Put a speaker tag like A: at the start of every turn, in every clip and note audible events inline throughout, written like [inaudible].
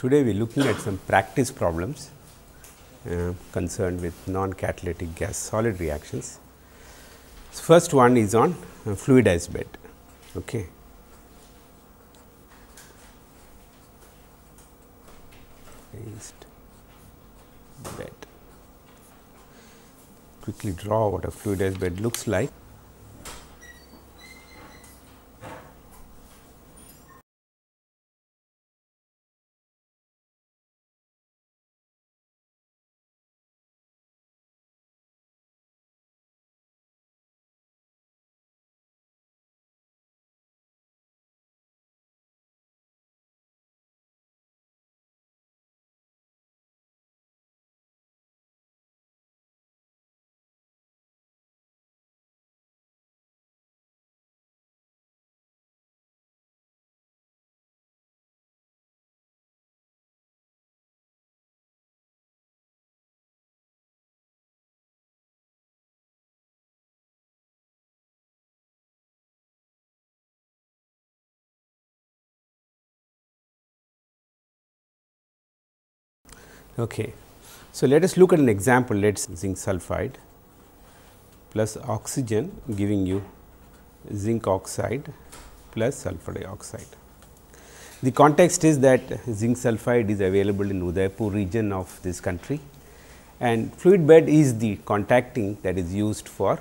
A: Today we are looking at some practice problems uh, concerned with non-catalytic gas solid reactions. So, first one is on fluidized bed. Okay. Bed. Quickly draw what a fluidized bed looks like. Okay. So, let us look at an example let us zinc sulphide plus oxygen giving you zinc oxide plus sulphur dioxide. The context is that zinc sulphide is available in Udaipur region of this country and fluid bed is the contacting that is used for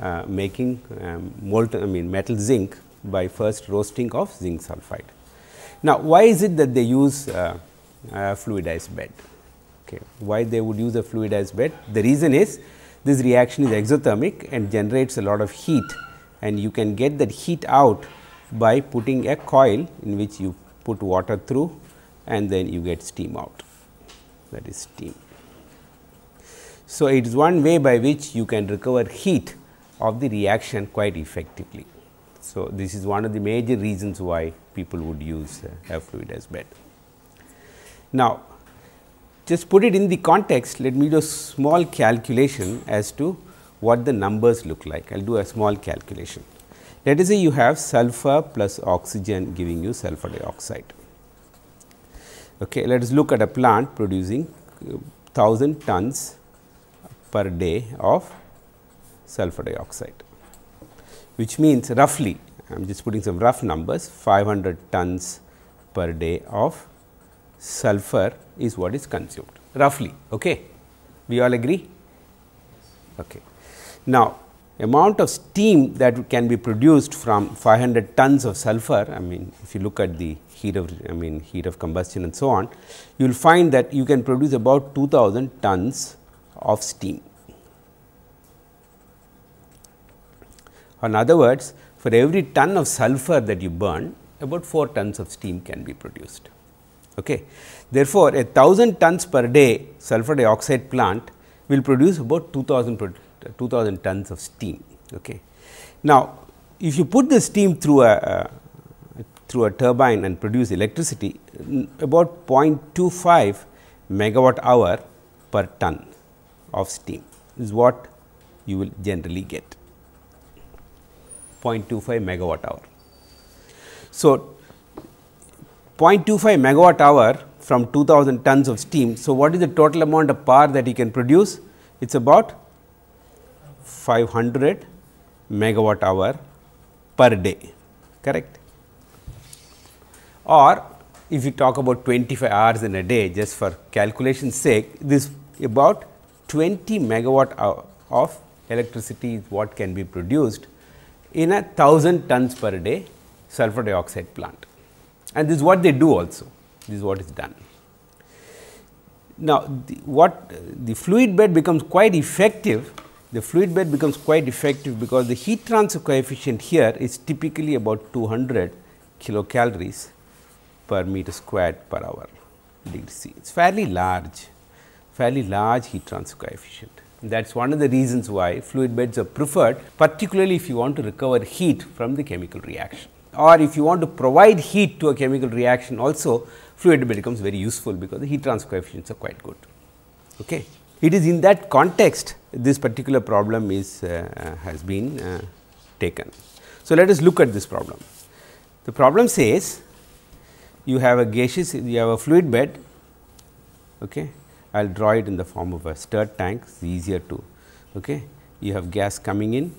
A: uh, making um, molten I mean metal zinc by first roasting of zinc sulphide. Now, why is it that they use uh, fluidized bed? Okay. Why they would use a fluidized bed? The reason is this reaction is exothermic and generates a lot of heat and you can get that heat out by putting a coil in which you put water through and then you get steam out that is steam. So, it is one way by which you can recover heat of the reaction quite effectively. So, this is one of the major reasons why people would use uh, a fluidized bed. Now, just put it in the context, let me do a small calculation as to what the numbers look like. I will do a small calculation. Let us say you have sulfur plus oxygen giving you sulfur dioxide. Okay, let us look at a plant producing uh, 1000 tons per day of sulfur dioxide, which means roughly I am just putting some rough numbers 500 tons per day of sulfur is what is consumed roughly. Okay. We all agree? Okay. Now, amount of steam that can be produced from 500 tons of sulfur, I mean if you look at the heat of I mean heat of combustion and so on, you will find that you can produce about 2000 tons of steam. In other words, for every ton of sulfur that you burn, about 4 tons of steam can be produced. Okay. Therefore, a 1000 tons per day sulfur dioxide plant will produce about 2000, 2000 tons of steam. Okay. Now, if you put the steam through a uh, through a turbine and produce electricity about 0.25 megawatt hour per ton of steam is what you will generally get 0.25 megawatt hour. So, 0.25 megawatt hour from 2000 tons of steam. So, what is the total amount of power that he can produce? It is about 500 megawatt hour per day, correct? Or if you talk about 25 hours in a day just for calculation sake, this about 20 megawatt hour of electricity is what can be produced in a 1000 tons per day sulfur dioxide plant and this is what they do also this is what is done. Now, the, what the fluid bed becomes quite effective the fluid bed becomes quite effective because the heat transfer coefficient here is typically about 200 kilocalories per meter squared per hour degree C. It is fairly large, fairly large heat transfer coefficient. That is one of the reasons why fluid beds are preferred particularly if you want to recover heat from the chemical reaction or if you want to provide heat to a chemical reaction also fluid becomes very useful because the heat transfer coefficients are quite good. Okay. It is in that context this particular problem is uh, has been uh, taken. So, let us look at this problem. The problem says you have a gaseous you have a fluid bed okay i'll draw it in the form of a stirred tank it's easier to okay you have gas coming in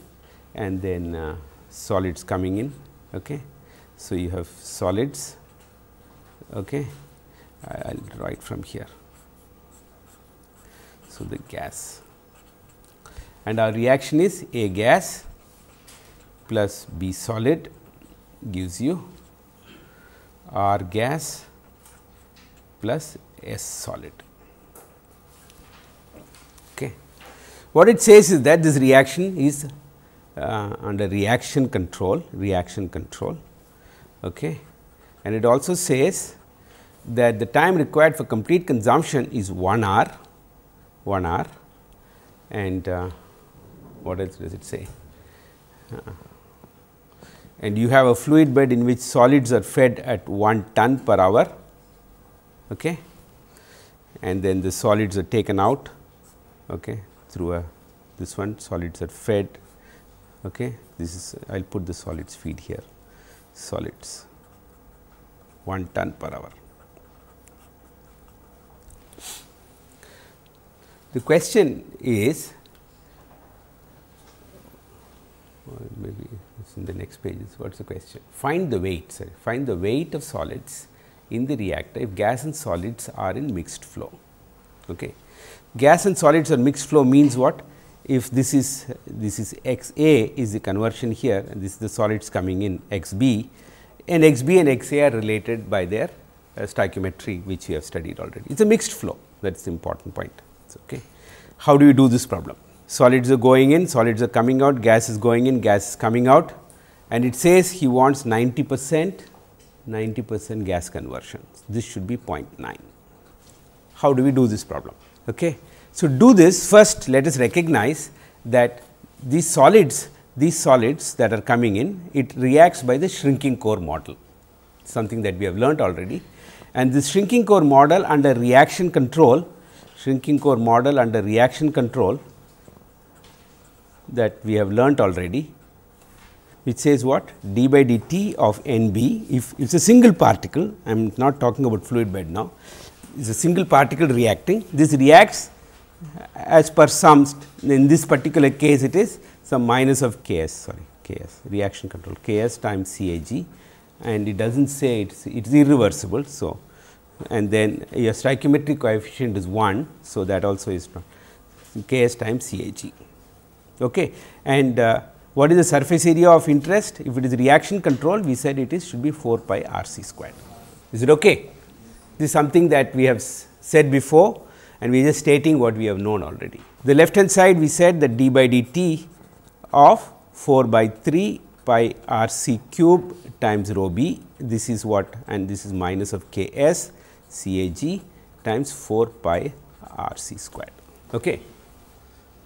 A: and then uh, solids coming in okay? So you have solids. Okay? I'll draw it from here. So the gas. And our reaction is a gas plus b solid gives you R gas plus S solid. Okay. What it says is that this reaction is uh, under reaction control, reaction control. Okay. And it also says that the time required for complete consumption is 1 hour, 1 hour and uh, what else does it say? Uh, and you have a fluid bed in which solids are fed at 1 ton per hour okay. and then the solids are taken out okay, through a this one solids are fed okay. this is I will put the solids feed here solids 1 ton per hour. The question is maybe it's in the next pages. What's the question? Find the weight, sorry, find the weight of solids in the reactor if gas and solids are in mixed flow. Okay. Gas and solids are mixed flow means what? If this is this is x a is the conversion here and this is the solids coming in x b and x b and x a are related by their uh, stoichiometry which we have studied already. It is a mixed flow that is the important point. Okay. How do you do this problem? solids are going in, solids are coming out, gas is going in, gas is coming out and it says he wants 90 percent 90 percent gas conversion. This should be 0.9. How do we do this problem? Okay. So, do this first let us recognize that these solids these solids that are coming in it reacts by the shrinking core model something that we have learnt already. And this shrinking core model under reaction control shrinking core model under reaction control that we have learnt already which says what? D by dt of n b. If it is a single particle I am not talking about fluid bed now it is a single particle reacting. This reacts as per some in this particular case it is some minus of k s sorry k s reaction control k s times C A G and it does not say it is it is irreversible. So, and then your stoichiometric coefficient is 1. So, that also is not k s times C A G. Okay. And uh, what is the surface area of interest? If it is reaction control, we said it is should be 4 pi r c squared. Is it okay? This is something that we have said before and we are just stating what we have known already. The left hand side we said that d by dt of 4 by 3 pi r c cube times rho b. This is what and this is minus of k s c a g times 4 pi r c squared. Okay.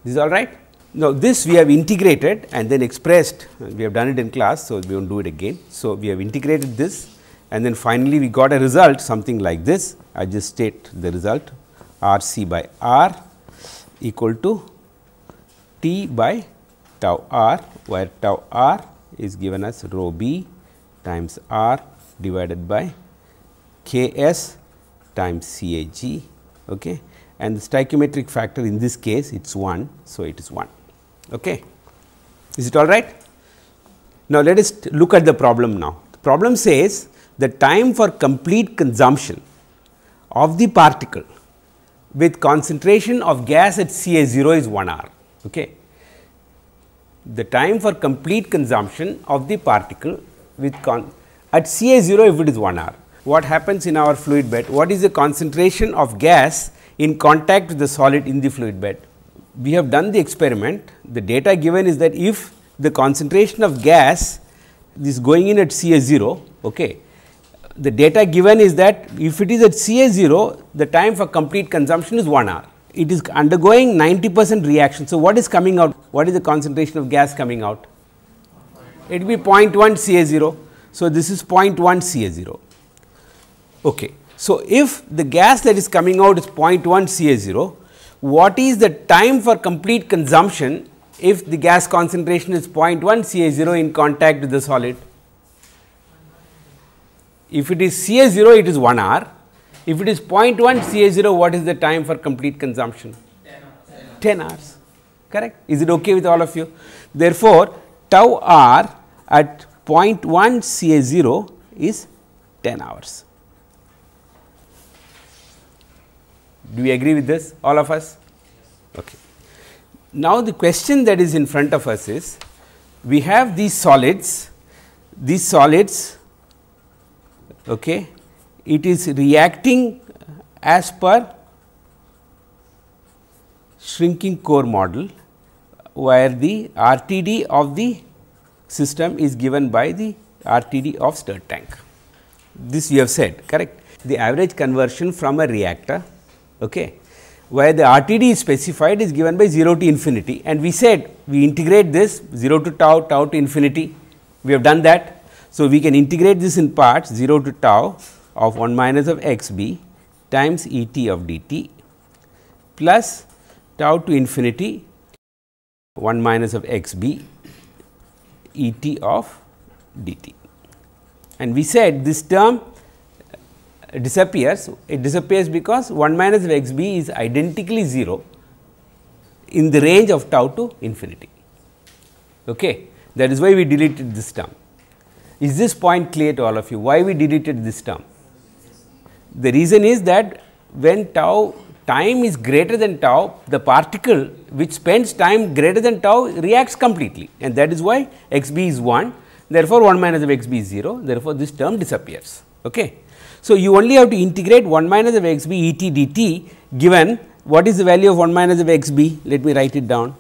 A: This is all right. Now, this we have integrated and then expressed we have done it in class. So, we will not do it again. So, we have integrated this and then finally, we got a result something like this I just state the result R c by R equal to T by tau R where tau R is given as rho b times R divided by K s times C A g okay. and the stoichiometric factor in this case it is 1. So, it is 1. Okay. Is it all right? Now, let us look at the problem now. The problem says the time for complete consumption of the particle with concentration of gas at C A 0 is 1 hour. Okay. The time for complete consumption of the particle with con at C A 0 if it is 1 hour. What happens in our fluid bed? What is the concentration of gas in contact with the solid in the fluid bed? we have done the experiment, the data given is that if the concentration of gas is going in at C A 0, okay, the data given is that if it is at C A 0, the time for complete consumption is 1 hour. It is undergoing 90 percent reaction. So, what is coming out? What is the concentration of gas coming out? It will be 0.1 C A 0. So, this is 0.1 C A 0. Okay. So, if the gas that is coming out is 0.1 C A 0, what is the time for complete consumption if the gas concentration is 0.1 Ca 0 in contact with the solid? If it is CA 0, it is 1 hour. If it is 0.1 CA 0, what is the time for complete consumption? 10 hours. Correct? Is it okay with all of you? Therefore, tau r at 0.1 CA 0 is 10 hours. Do we agree with this all of us? Okay. Now, the question that is in front of us is we have these solids, these solids okay, it is reacting as per shrinking core model where the RTD of the system is given by the RTD of stirred tank. This you have said correct. The average conversion from a reactor okay, where the RTD is specified is given by 0 to infinity and we said we integrate this 0 to tau, tau to infinity, we have done that. So, we can integrate this in parts 0 to tau of 1 minus of x b times E t of d t plus tau to infinity 1 minus of x b E t of d t. And we said this term disappears, it disappears because 1 minus of x b is identically 0 in the range of tau to infinity. Okay. That is why we deleted this term. Is this point clear to all of you? Why we deleted this term? The reason is that when tau time is greater than tau, the particle which spends time greater than tau reacts completely and that is why x b is 1. Therefore, 1 minus of x b is 0. Therefore, this term disappears. Okay. So, you only have to integrate 1 minus of x b e t d t given what is the value of 1 minus of x b? Let me write it down.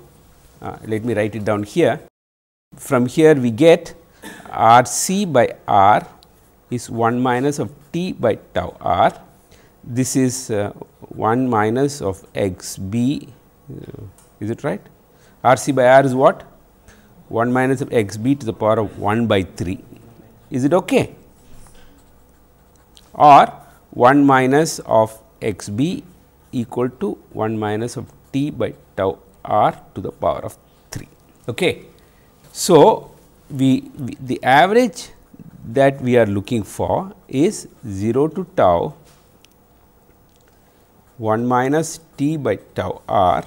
A: Uh, let me write it down here. From here we get R c by R is 1 minus of t by tau r. This is uh, 1 minus of x b, uh, is it right? R c by R is what? 1 minus of x b to the power of 1 by 3. Is it okay? or 1 minus of x b equal to 1 minus of t by tau r to the power of 3. Okay. So, we, we the average that we are looking for is 0 to tau 1 minus t by tau r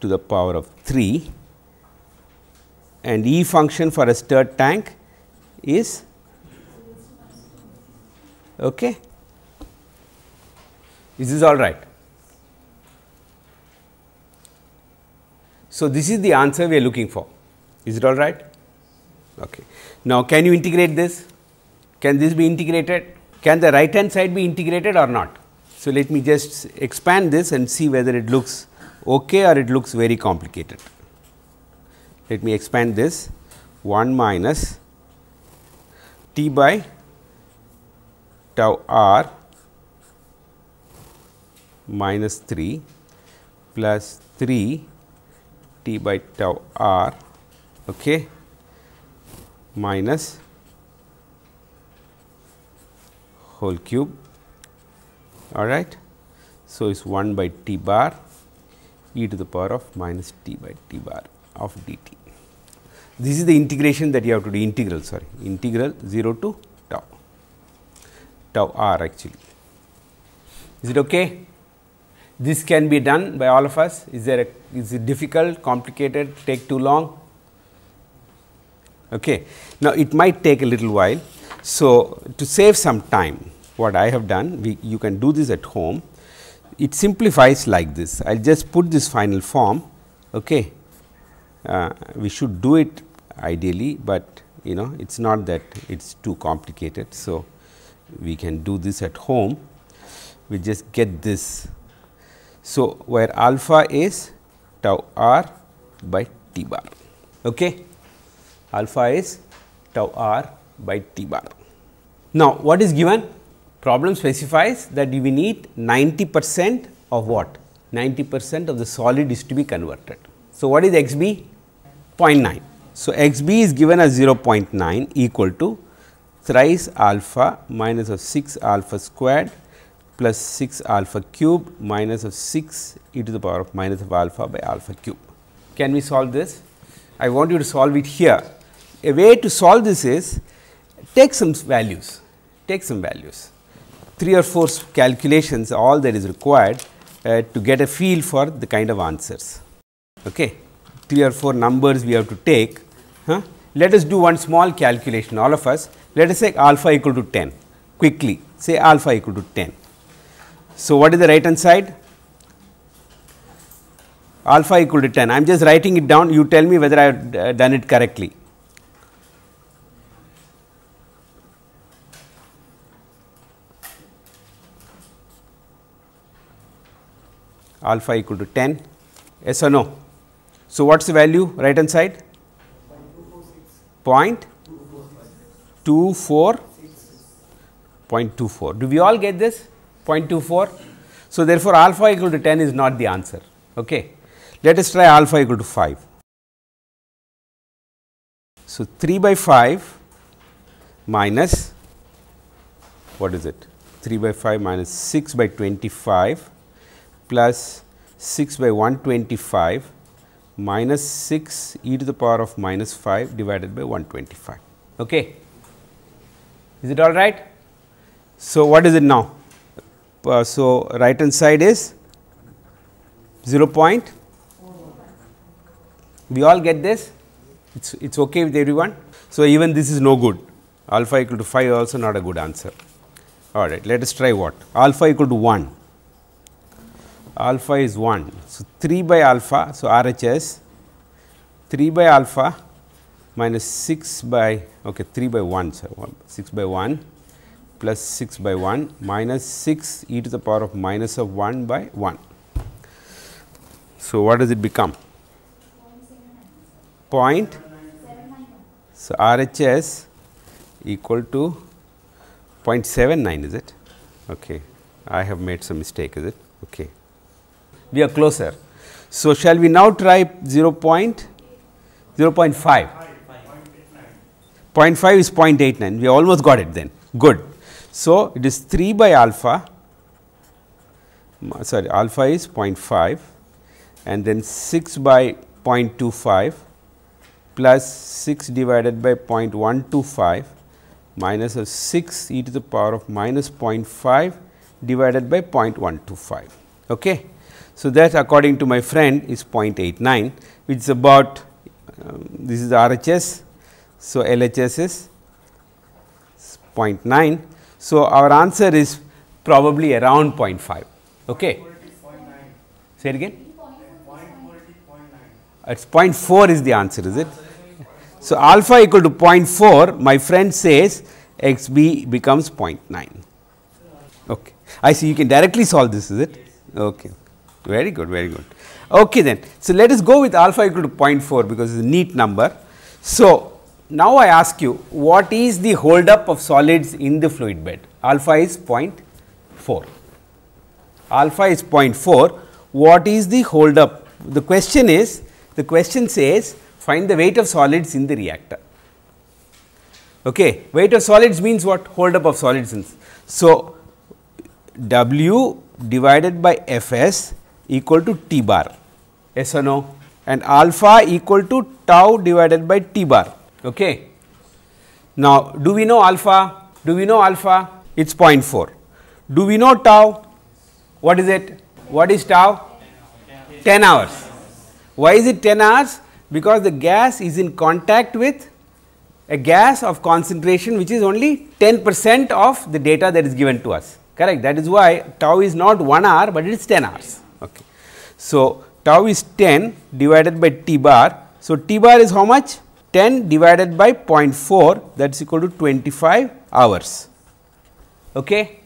A: to the power of 3 and E function for a stirred tank is Okay. Is this all right? So, this is the answer we are looking for. Is it all right? Okay. Now, can you integrate this? Can this be integrated? Can the right hand side be integrated or not? So, let me just expand this and see whether it looks okay or it looks very complicated. Let me expand this 1 minus t by tau r minus 3 plus 3 t by tau r okay, minus whole cube all right. So, it's 1 by t bar e to the power of minus t by t bar of dt. This is the integration that you have to do integral sorry integral 0 to tau tau r actually. Is it okay? This can be done by all of us. Is there a, is it difficult, complicated, take too long? Okay. Now, it might take a little while. So, to save some time, what I have done, we, you can do this at home. It simplifies like this. I will just put this final form. Okay. Uh, we should do it ideally, but you know it is not that it is too complicated. So, we can do this at home, we just get this. So, where alpha is tau r by t bar. Okay. Alpha is tau r by t bar. Now, what is given? Problem specifies that we need 90 percent of what? 90 percent of the solid is to be converted. So, what is x b? 0.9. So, x b is given as 0.9 equal to thrice alpha minus of 6 alpha squared plus 6 alpha cube minus of 6 e to the power of minus of alpha by alpha cube. Can we solve this? I want you to solve it here. A way to solve this is take some values, take some values. 3 or 4 calculations all that is required uh, to get a feel for the kind of answers. Okay. 3 or 4 numbers we have to take. Huh? Let us do one small calculation all of us. Let us say alpha equal to 10 quickly say alpha equal to 10. So, what is the right hand side? Alpha equal to 10. I am just writing it down. You tell me whether I have uh, done it correctly. Alpha equal to 10 yes or no. So, what is the value right hand side? Point two four point two four. Do we all get this? 0.24. So, therefore, alpha equal to 10 is not the answer. Okay. Let us try alpha equal to 5. So, 3 by 5 minus what is it? 3 by 5 minus 6 by 25 plus 6 by 125 minus 6 e to the power of minus 5 divided by 125. Okay. Is it all right? So, what is it now? Uh, so, right hand side is 0 point. We all get this? It's, it's okay with everyone? So, even this is no good. Alpha equal to 5 also not a good answer. All right, let us try what? Alpha equal to 1 alpha is 1. So, 3 by alpha. So, RHS 3 by alpha minus 6 by okay 3 by 1 so 6 by 1 plus 6 by 1 minus 6 e to the power of minus of 1 by 1. So, what does it become? Point. So, RHS equal to 0.79 is it? Okay. I have made some mistake is it? Okay we are closer. So, shall we now try 0 point 0 0.5? 0.5 is 0.89, we almost got it then, good. So, it is 3 by alpha, sorry alpha is 0.5 and then 6 by 0.25 plus 6 divided by 0.125 minus of 6 e to the power of minus 0.5 divided by 0.125. Okay. So, that according to my friend is 0.89 which is about um, this is RHS. So, LHS is 0.9. So, our answer is probably around 0.5. Okay. Say it again. It's 0.4 is the answer, is it? So, alpha equal to 0.4, my friend says x b becomes 0.9. Okay. I see you can directly solve this, is it? Okay. Very good, very good. Okay then. So, let us go with alpha equal to 0.4 because it is a neat number. So, now I ask you what is the hold up of solids in the fluid bed? Alpha is 0.4. Alpha is 0.4. What is the hold up? The question is, the question says find the weight of solids in the reactor. Okay. Weight of solids means what? Hold up of solids. So, W divided by Fs equal to t bar yes or no and alpha equal to tau divided by t bar. Okay. Now, do we know alpha? Do we know alpha? It is 0.4. Do we know tau? What is it? What is tau? 10 hours. Why is it 10 hours? Because the gas is in contact with a gas of concentration which is only 10 percent of the data that is given to us correct that is why tau is not 1 hour, but it is 10 hours. Okay. So, tau is 10 divided by t bar. So, t bar is how much? 10 divided by 0.4 that is equal to 25 hours. Okay.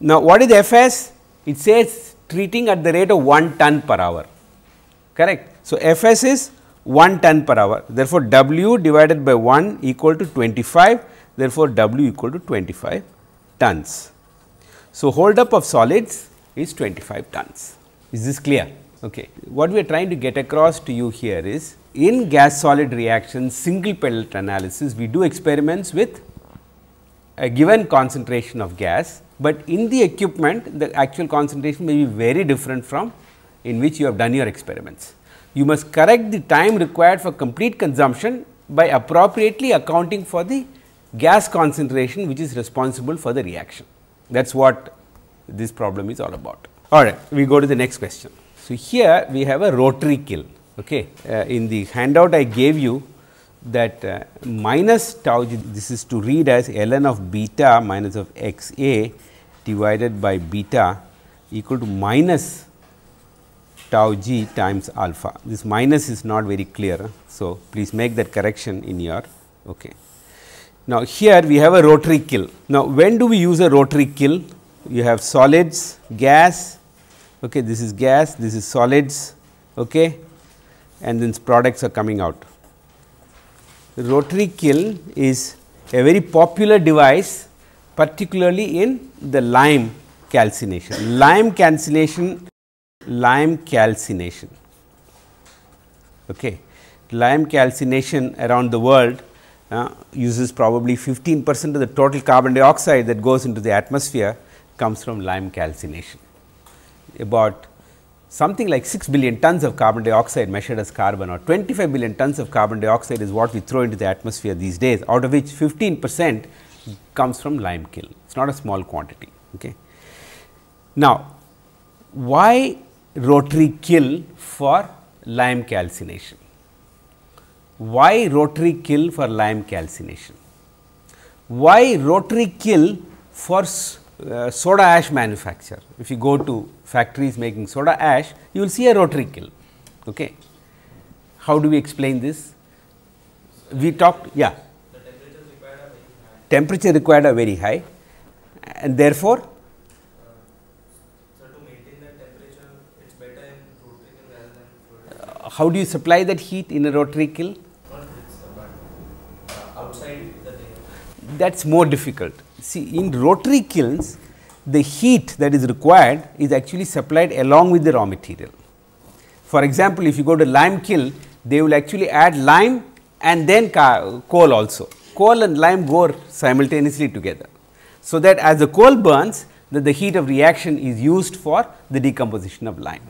A: Now, what is Fs? It says treating at the rate of 1 ton per hour, correct. So, Fs is 1 ton per hour. Therefore, W divided by 1 equal to 25, therefore, W equal to 25 tons. So, hold up of solids is 25 tons. Is this clear? Okay. What we are trying to get across to you here is in gas solid reaction single pellet analysis we do experiments with a given concentration of gas, but in the equipment the actual concentration may be very different from in which you have done your experiments. You must correct the time required for complete consumption by appropriately accounting for the gas concentration which is responsible for the reaction. That is what this problem is all about. All right, we go to the next question. So, here we have a rotary kiln. Okay. Uh, in the handout I gave you that uh, minus tau g, this is to read as ln of beta minus of x a divided by beta equal to minus tau g times alpha. This minus is not very clear. So, please make that correction in your okay. Now, here we have a rotary kiln. Now, when do we use a rotary kiln? You have solids, gas, okay, this is gas, this is solids okay, and then products are coming out. The rotary kiln is a very popular device particularly in the lime calcination. Lime calcination, lime calcination. Okay. Lime calcination around the world uh, uses probably 15 percent of the total carbon dioxide that goes into the atmosphere comes from lime calcination. About something like 6 billion tons of carbon dioxide measured as carbon or 25 billion tons of carbon dioxide is what we throw into the atmosphere these days, out of which 15 percent comes from lime kiln. It is not a small quantity. Okay. Now, why rotary kiln for lime calcination? Why rotary kiln for lime calcination? Why rotary kiln for uh, soda ash manufacture? If you go to factories making soda ash, you will see a rotary kiln. Okay. How do we explain this? We talked, yeah. Temperature required are very high and therefore, uh, how do you supply that heat in a rotary kiln? That is more difficult. See in rotary kilns, the heat that is required is actually supplied along with the raw material. For example, if you go to lime kiln, they will actually add lime and then coal also. Coal and lime go simultaneously together. So, that as the coal burns, that the heat of reaction is used for the decomposition of lime.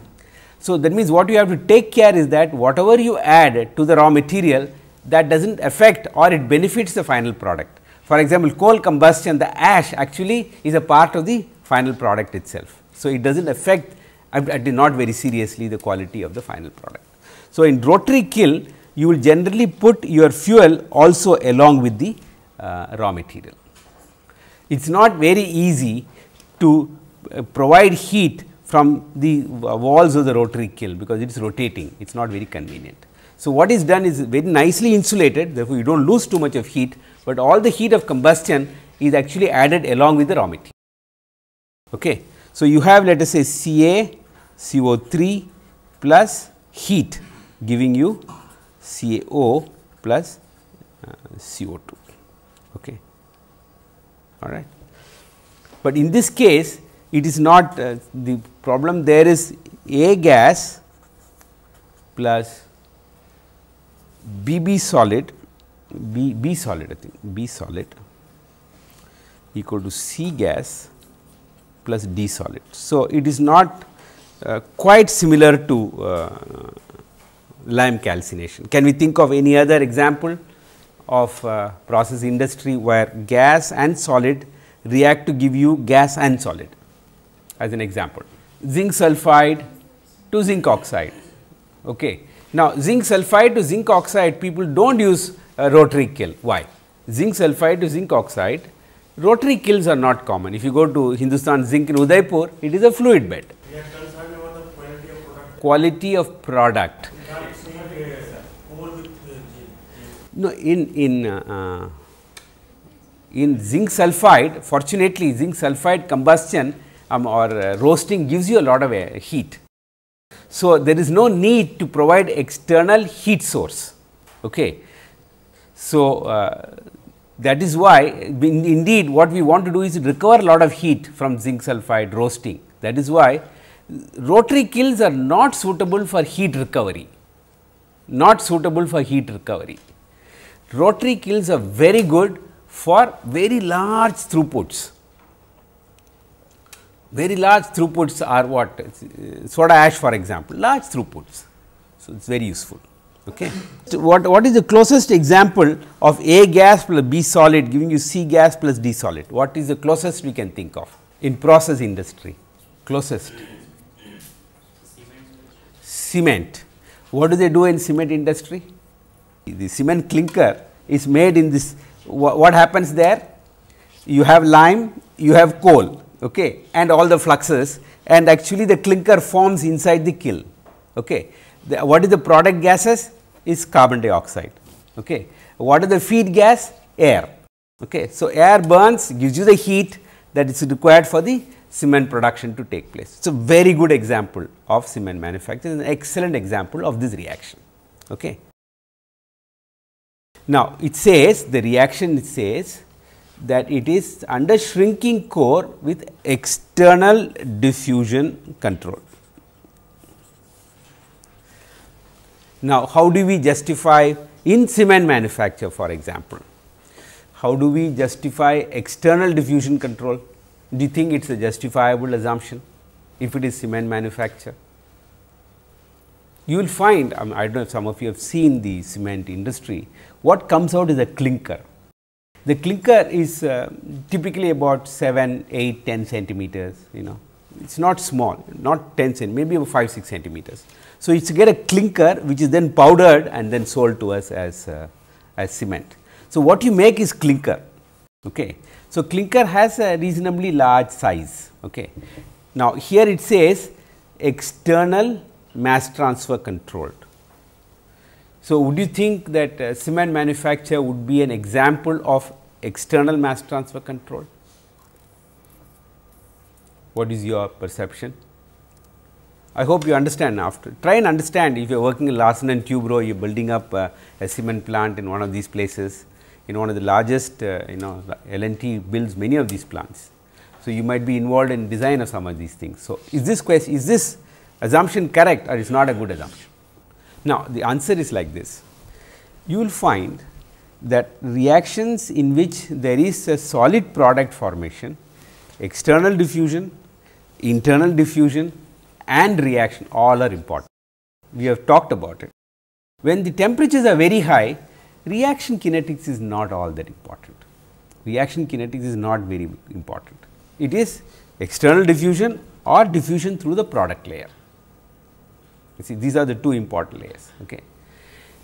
A: So, that means what you have to take care is that whatever you add to the raw material that does not affect or it benefits the final product. For example, coal combustion the ash actually is a part of the final product itself. So, it does not affect not very seriously the quality of the final product. So, in rotary kiln you will generally put your fuel also along with the uh, raw material. It is not very easy to uh, provide heat from the walls of the rotary kiln because it is rotating, it is not very convenient. So, what is done is very nicely insulated therefore, you do not lose too much of heat, but all the heat of combustion is actually added along with the raw material. Okay. So, you have let us say Ca CO3 plus heat giving you CaO plus uh, CO2. Okay. All right. But in this case, it is not uh, the problem there is A gas plus BB solid, B, B solid I think, B solid equal to C gas plus D solid. So, it is not uh, quite similar to uh, lime calcination. Can we think of any other example of uh, process industry where gas and solid react to give you gas and solid as an example. Zinc sulphide to zinc oxide. Okay. Now, zinc sulphide to zinc oxide people do not use a rotary kiln. Why? Zinc sulphide to zinc oxide rotary kilns are not common. If you go to Hindustan Zinc in Udaipur, it is a fluid bed. We are concerned about the Quality of product. No, in in uh, in zinc sulphide, fortunately, zinc sulphide combustion um, or uh, roasting gives you a lot of uh, heat. So, there is no need to provide external heat source. Okay. So, uh, that is why indeed what we want to do is recover a lot of heat from zinc sulphide roasting. That is why rotary kilns are not suitable for heat recovery, not suitable for heat recovery. Rotary kilns are very good for very large throughputs. Very large throughputs are what soda ash for example, large throughputs. So, it is very useful. Okay. So, what, what is the closest example of A gas plus B solid giving you C gas plus D solid? What is the closest we can think of in process industry? Closest? Cement. What do they do in cement industry? The cement clinker is made in this, wh what happens there? You have lime, you have coal okay, and all the fluxes and actually the clinker forms inside the kiln. Okay. The, what is the product gases? Is carbon dioxide. Okay. What is the feed gas? Air. Okay. So, air burns gives you the heat that is required for the cement production to take place. It is a very good example of cement manufacture, an excellent example of this reaction. Okay. Now, it says the reaction it says that it is under shrinking core with external diffusion control. Now, how do we justify in cement manufacture for example, how do we justify external diffusion control? Do you think it is a justifiable assumption if it is cement manufacture? You will find, I, mean, I do not know if some of you have seen the cement industry, what comes out is a clinker. The clinker is uh, typically about 7, 8, 10 centimeters, you know, it is not small, not 10 cent, maybe 5, 6 centimeters. So, it is get a clinker which is then powdered and then sold to us as, uh, as cement. So, what you make is clinker. Okay. So, clinker has a reasonably large size. Okay. Now, here it says external mass transfer controlled. So, would you think that uh, cement manufacture would be an example of external mass transfer control? What is your perception? I hope you understand after. Try and understand if you are working in Larsen and Toubro, you are building up uh, a cement plant in one of these places, in one of the largest, uh, you know, L&T builds many of these plants. So, you might be involved in design of some of these things. So, is this question, is this assumption correct or is not a good assumption? Now, the answer is like this. You will find that reactions in which there is a solid product formation, external diffusion, internal diffusion and reaction all are important. We have talked about it. When the temperatures are very high, reaction kinetics is not all that important. Reaction kinetics is not very important. It is external diffusion or diffusion through the product layer. You see these are the two important layers. Okay.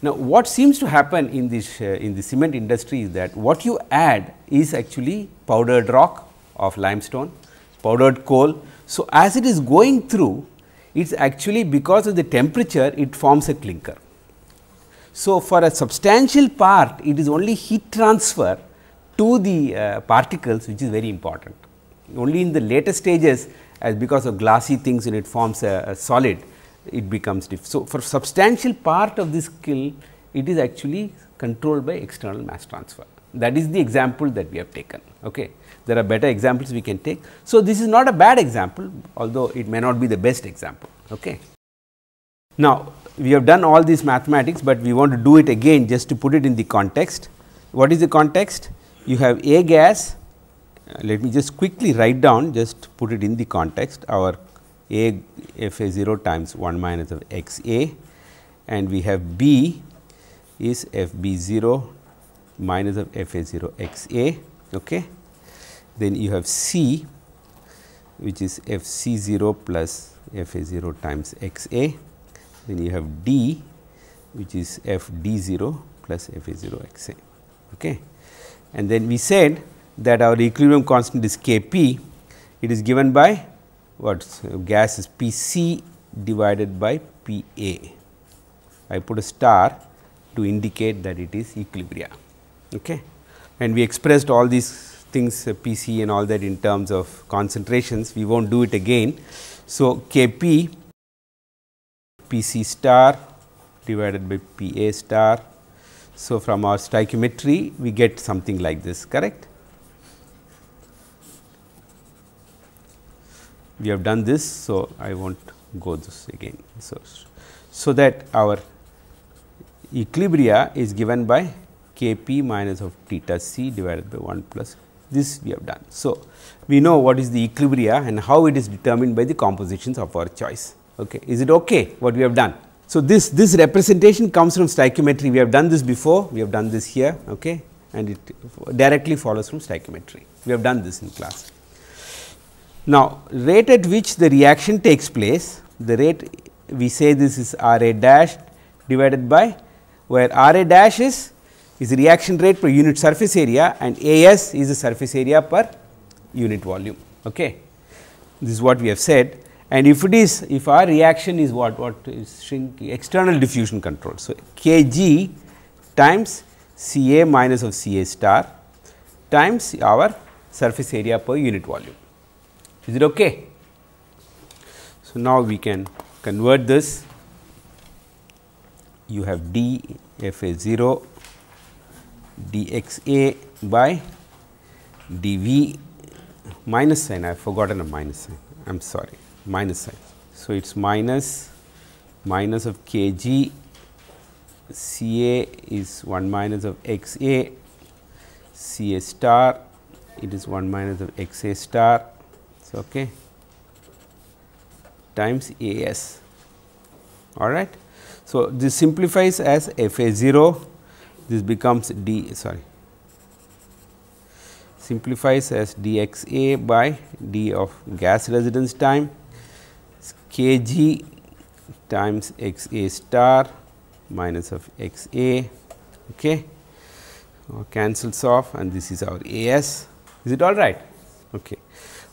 A: Now, what seems to happen in this uh, in the cement industry is that what you add is actually powdered rock of limestone, powdered coal. So, as it is going through it is actually because of the temperature it forms a clinker. So, for a substantial part it is only heat transfer to the uh, particles which is very important. Only in the later stages as because of glassy things and it forms a, a solid it becomes diff. So, for substantial part of this kiln it is actually controlled by external mass transfer that is the example that we have taken. Okay there are better examples we can take. So, this is not a bad example although it may not be the best example. Okay. Now, we have done all these mathematics, but we want to do it again just to put it in the context. What is the context? You have A gas, uh, let me just quickly write down just put it in the context our A f a 0 times 1 minus of x a and we have B is f b 0 minus of f a 0 x a. Okay then you have C which is f c 0 plus f a 0 times x a, then you have D which is f d 0 plus f a 0 x a. Okay. And then we said that our equilibrium constant is K p, it is given by what gas is P c divided by P a. I put a star to indicate that it is equilibrium. Okay. And we expressed all these things uh, PC and all that in terms of concentrations, we will not do it again. So, Kp Pc star divided by Pa star. So, from our stoichiometry we get something like this correct. We have done this. So, I will not go this again. So, so that our equilibria is given by K p minus of theta c divided by 1 plus this we have done. So, we know what is the equilibria and how it is determined by the compositions of our choice. Okay. Is it okay what we have done? So, this, this representation comes from stoichiometry. We have done this before, we have done this here okay, and it directly follows from stoichiometry. We have done this in class. Now, rate at which the reaction takes place, the rate we say this is R A dash divided by where R A dash is is the reaction rate per unit surface area and A s is the surface area per unit volume. Okay. This is what we have said and if it is if our reaction is what what is shrink external diffusion control. So, k g times C A minus of C A star times our surface area per unit volume. Is it okay? So, now we can convert this you have d f a 0 d x a by d v minus sign I have forgotten a minus sign I am sorry minus sign. So, it is minus minus of kg ca is 1 minus of x A C A star it is 1 minus of x A star. So, okay times A s all right. So, this simplifies as f A 0 this becomes d sorry simplifies as d x A by d of gas residence time k g times x a star minus of x a okay cancels off and this is our a s is it all right? Okay.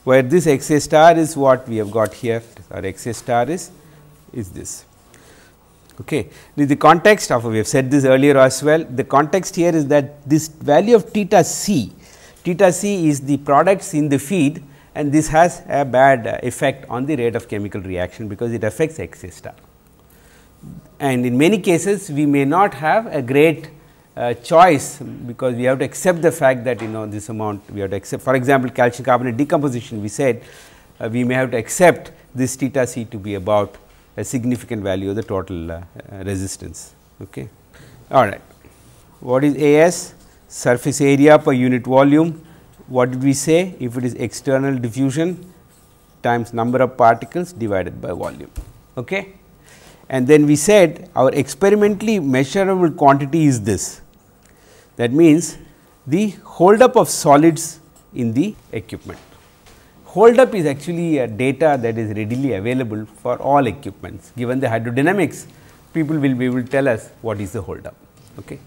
A: Where this x a star is what we have got here our x a star is is this okay the context of we have said this earlier as well the context here is that this value of theta c theta c is the products in the feed and this has a bad effect on the rate of chemical reaction because it affects x star. And in many cases we may not have a great uh, choice because we have to accept the fact that you know this amount we have to accept for example, calcium carbonate decomposition we said uh, we may have to accept this theta c to be about a significant value of the total uh, resistance. Okay. All right. What is A s? Surface area per unit volume what did we say if it is external diffusion times number of particles divided by volume. Okay. And then we said our experimentally measurable quantity is this. That means, the hold up of solids in the equipment. Hold up is actually a data that is readily available for all equipments. Given the hydrodynamics, people will be able to tell us what is the hold up. Okay.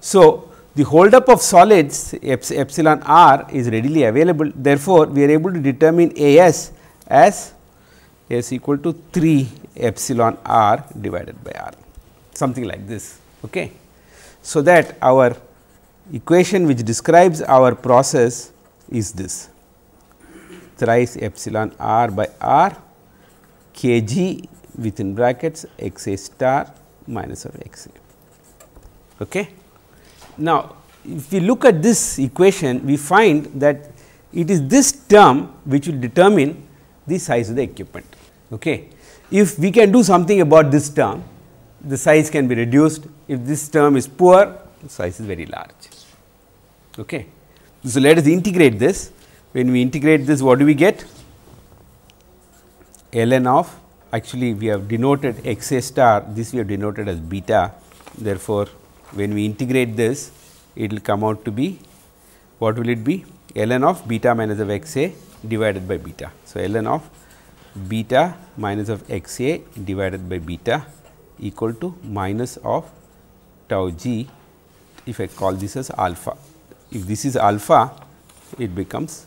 A: So, the hold up of solids epsilon r is readily available. Therefore, we are able to determine A s as s equal to 3 epsilon r divided by r something like this. Okay. So, that our equation which describes our process is this thrice epsilon r by r k g within brackets x a star minus of x a. Okay. Now, if we look at this equation, we find that it is this term which will determine the size of the equipment. Okay. If we can do something about this term, the size can be reduced. If this term is poor, the size is very large. Okay. So, let us integrate this. When we integrate this, what do we get? ln of actually we have denoted x a star, this we have denoted as beta. Therefore, when we integrate this it will come out to be what will it be ln of beta minus of x a divided by beta. So, ln of beta minus of x a divided by beta equal to minus of tau g if I call this as alpha. If this is alpha it becomes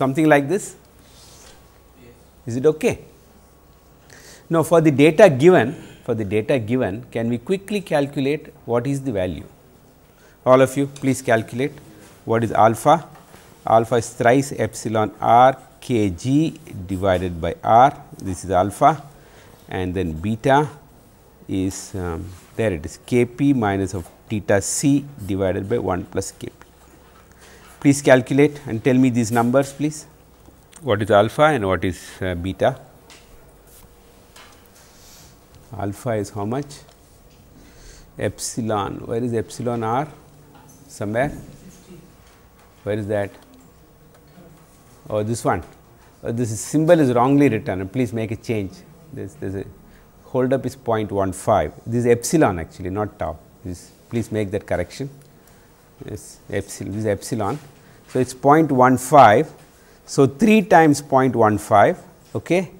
A: something like this is it okay. Now, for the data given for the data given, can we quickly calculate what is the value? All of you please calculate what is alpha? Alpha is thrice epsilon r k g divided by r, this is alpha and then beta is um, there it is k p minus of theta c divided by 1 plus k p. Please calculate and tell me these numbers please. What is alpha and what is uh, beta? alpha is how much? Epsilon. Where is epsilon r? Somewhere? Where is that? Oh this one. Oh, this symbol is wrongly written. Please make a change. This, there's a hold up is 0.15 this is epsilon actually not tau. This please make that correction. Yes epsilon this is epsilon so it's 0.15 so 3 times 0.15 okay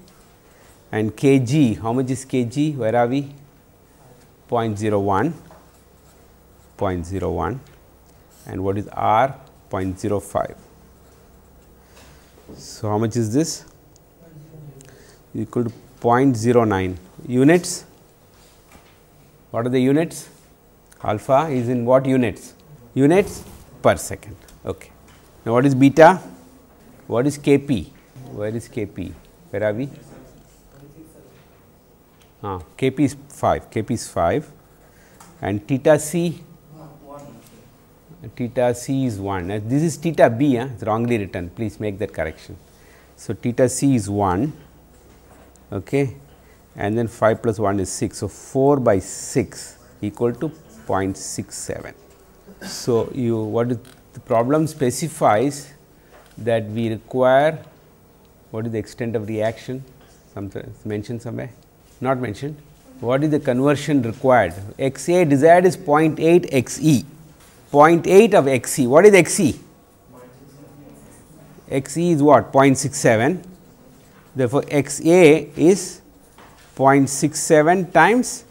A: and kg how much is kg where are we 0.01 0.01 and what is r 0.05 so how much is this equal to 0.09 units. What are the units? Alpha is in what units? Units per second. Okay. Now, what is beta? What is Kp? Where is Kp? Where are we? Ah, Kp is 5, Kp is 5 and theta c theta c is 1 this is theta b eh? it's wrongly written please make that correction so theta c is 1 okay and then 5 plus 1 is 6 so 4 by 6 equal to 0.67 so you what is the problem specifies that we require what is the extent of reaction? Something mentioned somewhere? Not mentioned. What is the conversion required? Xa desired is 0.8 xe. 0.8 of xe. What is xe? Xe is what? 0.67 therefore xa is 0.67 times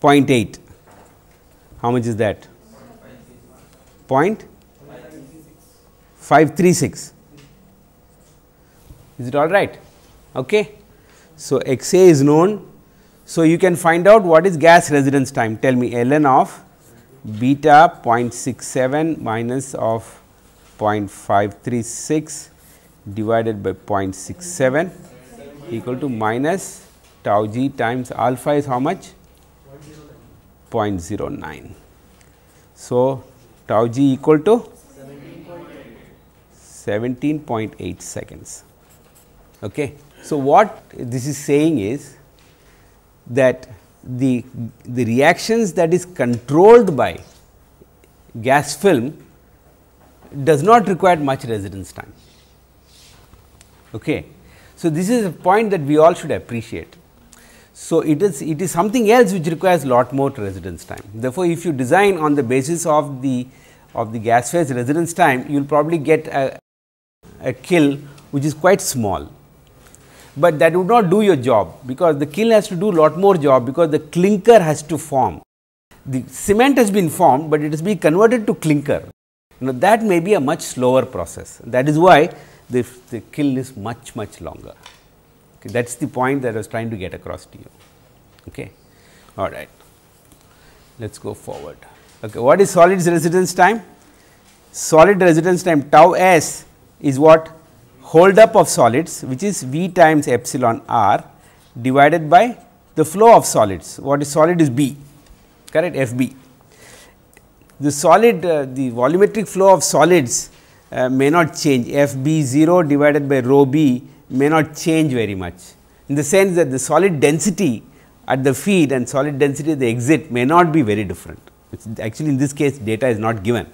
A: 0.8 how much is that 0.536 is it all right? Okay. So xa is known. So you can find out what is gas residence time. Tell me ln of beta 0.67 minus of 0.536 divided by 0.67 equal to minus tau g times alpha is how much? 0.09. So, tau g equal to 17.8 seconds. Okay. So, what this is saying is that the, the reactions that is controlled by gas film does not require much residence time. Okay. So, this is a point that we all should appreciate. So, it is it is something else which requires lot more residence time. Therefore, if you design on the basis of the of the gas phase residence time, you will probably get a, a kiln which is quite small, but that would not do your job because the kiln has to do lot more job because the clinker has to form. The cement has been formed, but it has been converted to clinker. Now, that may be a much slower process. That is why the, the kiln is much much longer. Okay, that is the point that I was trying to get across to you. Okay. All right. Let us go forward. Okay. What is solids residence time? Solid residence time tau s is what hold up of solids which is V times epsilon r divided by the flow of solids. What is solid is B correct F B. The solid uh, the volumetric flow of solids uh, may not change f b 0 divided by rho b may not change very much in the sense that the solid density at the feed and solid density at the exit may not be very different. It's actually in this case data is not given.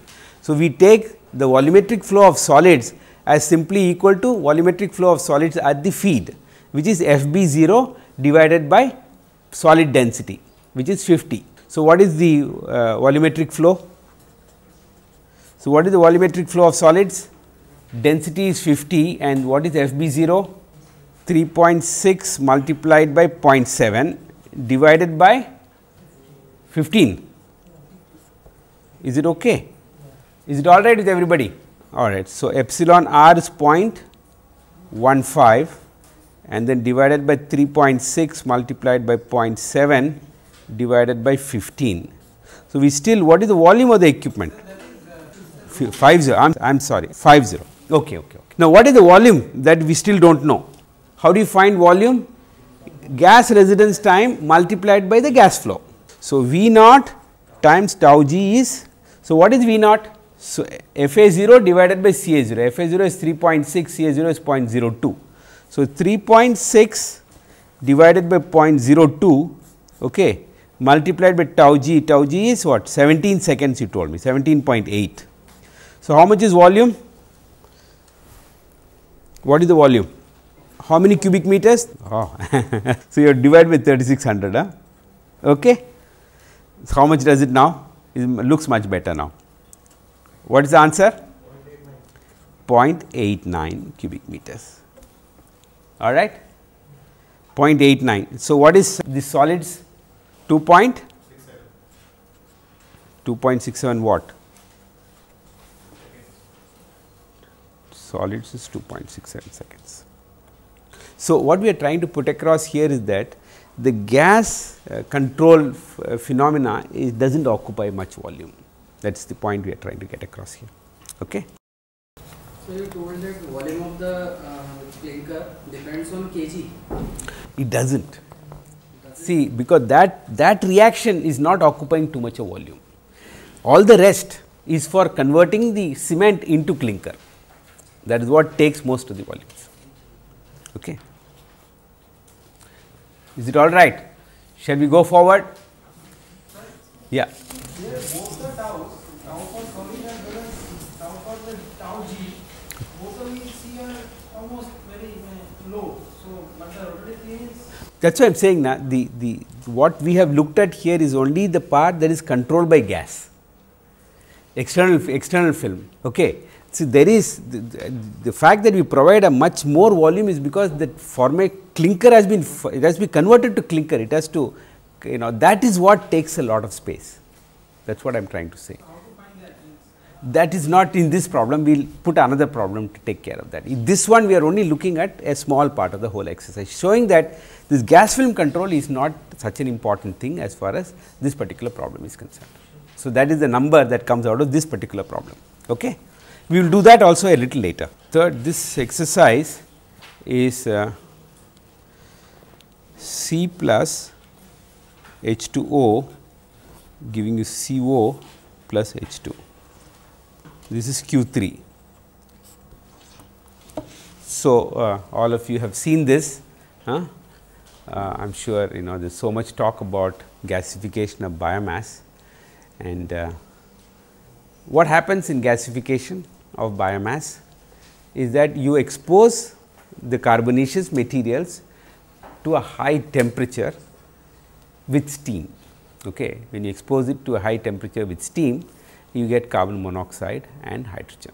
A: So, we take the volumetric flow of solids as simply equal to volumetric flow of solids at the feed which is f b 0 divided by solid density which is 50. So, what is the uh, volumetric flow? So, what is the volumetric flow of solids? Density is 50 and what is F b 0? 3.6 multiplied by 0.7 divided by 15. Is it okay? Is it all right with everybody? All right. So, epsilon r is 0.15 and then divided by 3.6 multiplied by 0.7 divided by 15. So, we still what is the volume of the equipment? 50 I am, I am sorry 50 okay, okay okay. Now what is the volume that we still do not know? How do you find volume? Gas residence time multiplied by the gas flow. So v naught times tau g is so what is v naught? So f a 0 divided by c a 0 f a 0 is 3.6 c a 0 is 0.02 so 3.6 divided by 0.02 okay multiplied by tau g. Tau g is what? 17 seconds you told me 17.8 so, how much is volume? What is the volume? how many cubic meters? Oh, [laughs] so you divide by 3600. Huh? Okay. How much does it now? It looks much better now. What is the answer? 0.89 cubic meters. All right. 0.89. So, what is the solids? 2 point? 2.67 watt. Solids is 2.67 seconds. So, what we are trying to put across here is that the gas uh, control uh, phenomena is does not occupy much volume that is the point we are trying to get across here. Okay.
B: So you told that volume of the uh, clinker depends on kg.
A: It does not. See, because that that reaction is not occupying too much of volume. All the rest is for converting the cement into clinker. That is what takes most of the volumes. Okay. Is it all right? Shall we go forward? Yeah.
C: Here both the tau, tau for coming as well as tau for the tau g, both of these see are almost very. So, but the rotating is
A: That is why I am saying na, the, the what we have looked at here is only the part that is controlled by gas, external external film. Okay. See, there is the, the, the fact that we provide a much more volume is because that format clinker has been it has been converted to clinker. It has to you know that is what takes a lot of space. That is what I am trying to say.
C: that
A: is not in this problem. We will put another problem to take care of that. In this one, we are only looking at a small part of the whole exercise, showing that this gas film control is not such an important thing as far as this particular problem is concerned. So, that is the number that comes out of this particular problem. Okay. We will do that also a little later. Third, this exercise is uh, C plus H2O giving you CO plus H2 this is Q 3. So, uh, all of you have seen this, huh? uh, I am sure you know there is so much talk about gasification of biomass and uh, what happens in gasification of biomass is that you expose the carbonaceous materials to a high temperature with steam. Okay. When you expose it to a high temperature with steam, you get carbon monoxide and hydrogen.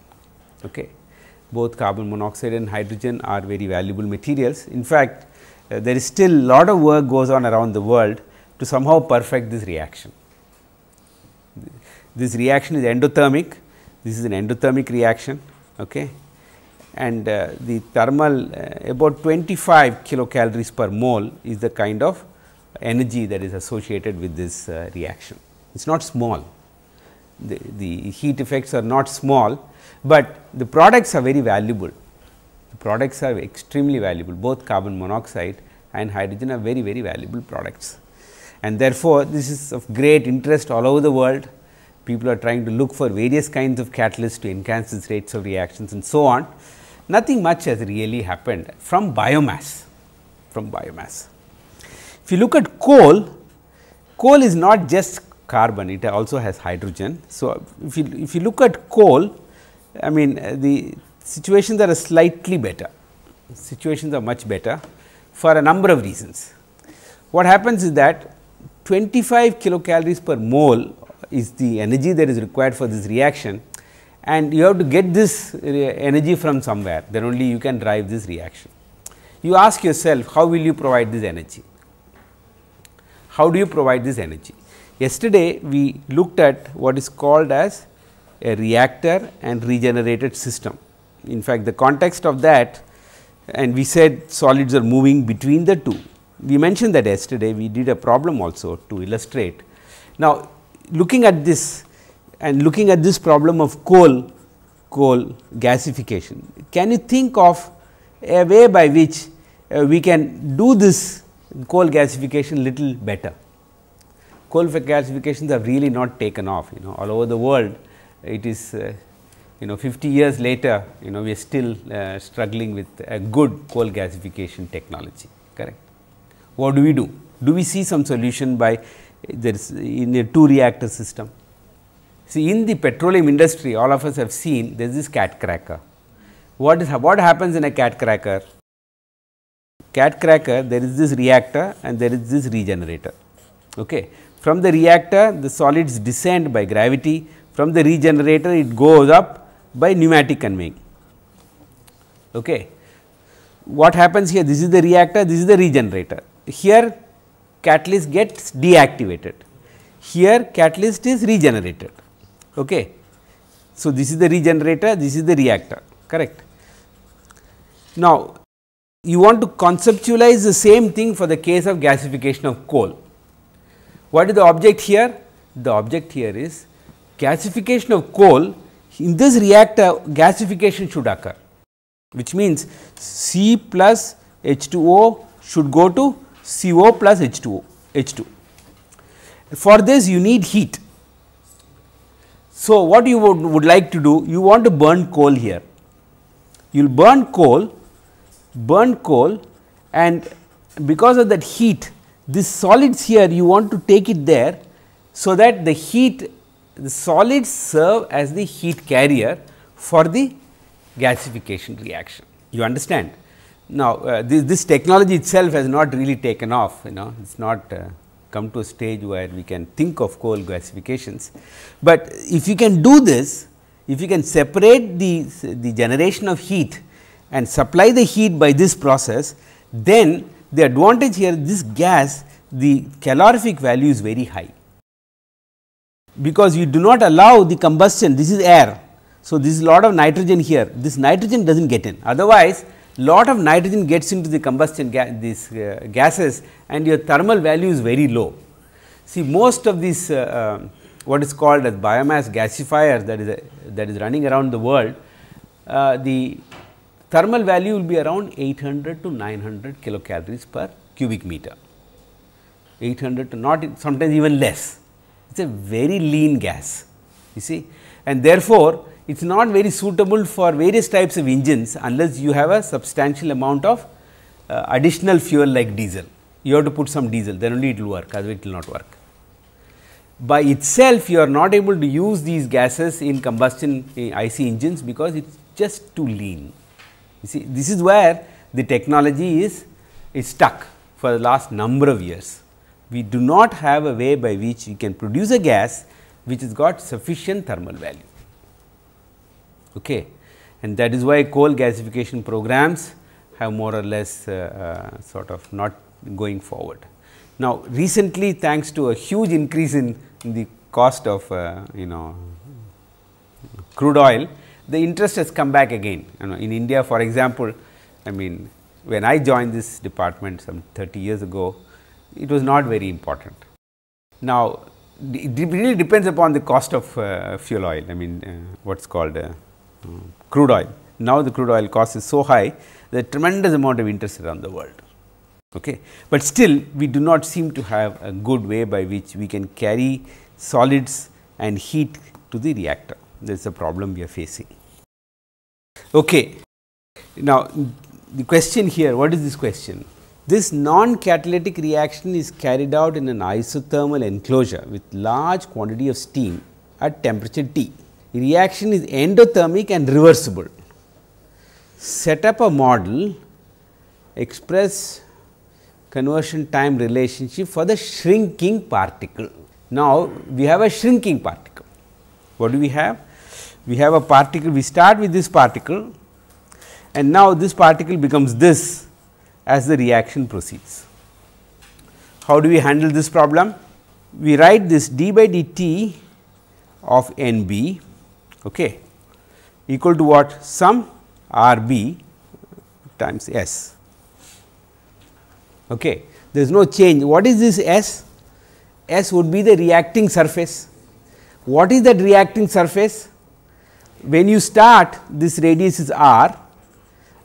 A: Okay. Both carbon monoxide and hydrogen are very valuable materials. In fact, uh, there is still a lot of work goes on around the world to somehow perfect this reaction. This reaction is endothermic, this is an endothermic reaction okay. and uh, the thermal uh, about 25 kilocalories per mole is the kind of energy that is associated with this uh, reaction. It is not small, the, the heat effects are not small, but the products are very valuable. The products are extremely valuable, both carbon monoxide and hydrogen are very, very valuable products. And therefore, this is of great interest all over the world. People are trying to look for various kinds of catalysts to enhance these rates of reactions and so on. Nothing much has really happened from biomass, from biomass. If you look at coal, coal is not just carbon, it also has hydrogen. So, if you, if you look at coal, I mean uh, the situations are slightly better, situations are much better for a number of reasons. What happens is that 25 kilocalories per mole is the energy that is required for this reaction and you have to get this uh, energy from somewhere then only you can drive this reaction. You ask yourself how will you provide this energy? How do you provide this energy? Yesterday we looked at what is called as a reactor and regenerated system. In fact, the context of that and we said solids are moving between the two. We mentioned that yesterday we did a problem also to illustrate. Now, looking at this and looking at this problem of coal, coal gasification, can you think of a way by which uh, we can do this coal gasification little better? Coal gasifications have really not taken off, you know, all over the world. It is, uh, you know, 50 years later, you know, we are still uh, struggling with a good coal gasification technology, correct. What do we do? Do we see some solution by there is in a two reactor system? See in the petroleum industry all of us have seen there is this cat cracker. What is what happens in a cat cracker? cat cracker there is this reactor and there is this regenerator. Okay. From the reactor the solids descend by gravity, from the regenerator it goes up by pneumatic conveying. Okay. What happens here? This is the reactor, this is the regenerator. Here catalyst gets deactivated, here catalyst is regenerated. Okay. So, this is the regenerator, this is the reactor, correct. Now, you want to conceptualize the same thing for the case of gasification of coal. What is the object here? The object here is gasification of coal in this reactor gasification should occur which means C plus H2O should go to CO plus H2O H2. For this you need heat. So, what you would, would like to do you want to burn coal here you will burn coal burn coal and because of that heat this solids here you want to take it there so that the heat the solids serve as the heat carrier for the gasification reaction. You understand? Now, uh, this, this technology itself has not really taken off, you know, it is not uh, come to a stage where we can think of coal gasifications. But if you can do this, if you can separate the, the generation of heat and supply the heat by this process, then the advantage here this gas the calorific value is very high because you do not allow the combustion this is air. So, this is a lot of nitrogen here this nitrogen does not get in otherwise lot of nitrogen gets into the combustion ga these uh, gases and your thermal value is very low. See most of these uh, uh, what is called as biomass gasifiers that is a, that is running around the world uh, the thermal value will be around 800 to 900 kilocalories per cubic meter. 800 to not sometimes even less. It is a very lean gas you see? And therefore, it is not very suitable for various types of engines unless you have a substantial amount of uh, additional fuel like diesel. You have to put some diesel then only it will work otherwise it will not work. By itself you are not able to use these gases in combustion in IC engines because it is just too lean. You see this is where the technology is, is stuck for the last number of years we do not have a way by which we can produce a gas which has got sufficient thermal value. Okay. And that is why coal gasification programs have more or less uh, uh, sort of not going forward. Now, recently thanks to a huge increase in, the cost of uh, you know crude oil, the interest has come back again. You know, in India for example, I mean when I joined this department some 30 years ago, it was not very important. Now, it really depends upon the cost of uh, fuel oil, I mean uh, what is called uh, crude oil. Now, the crude oil cost is so high that tremendous amount of interest around the world. Okay. But still we do not seem to have a good way by which we can carry solids and heat to the reactor. That is a problem we are facing. Okay. Now, the question here, what is this question? This non-catalytic reaction is carried out in an isothermal enclosure with large quantity of steam at temperature T. Reaction is endothermic and reversible. Set up a model, express conversion time relationship for the shrinking particle. Now, we have a shrinking particle. What do we have? We have a particle, we start with this particle and now this particle becomes this as the reaction proceeds. How do we handle this problem? We write this d by dt of N b okay, equal to what sum R b times S. Okay. There is no change. What is this S? S would be the reacting surface. What is that reacting surface? When you start this radius is R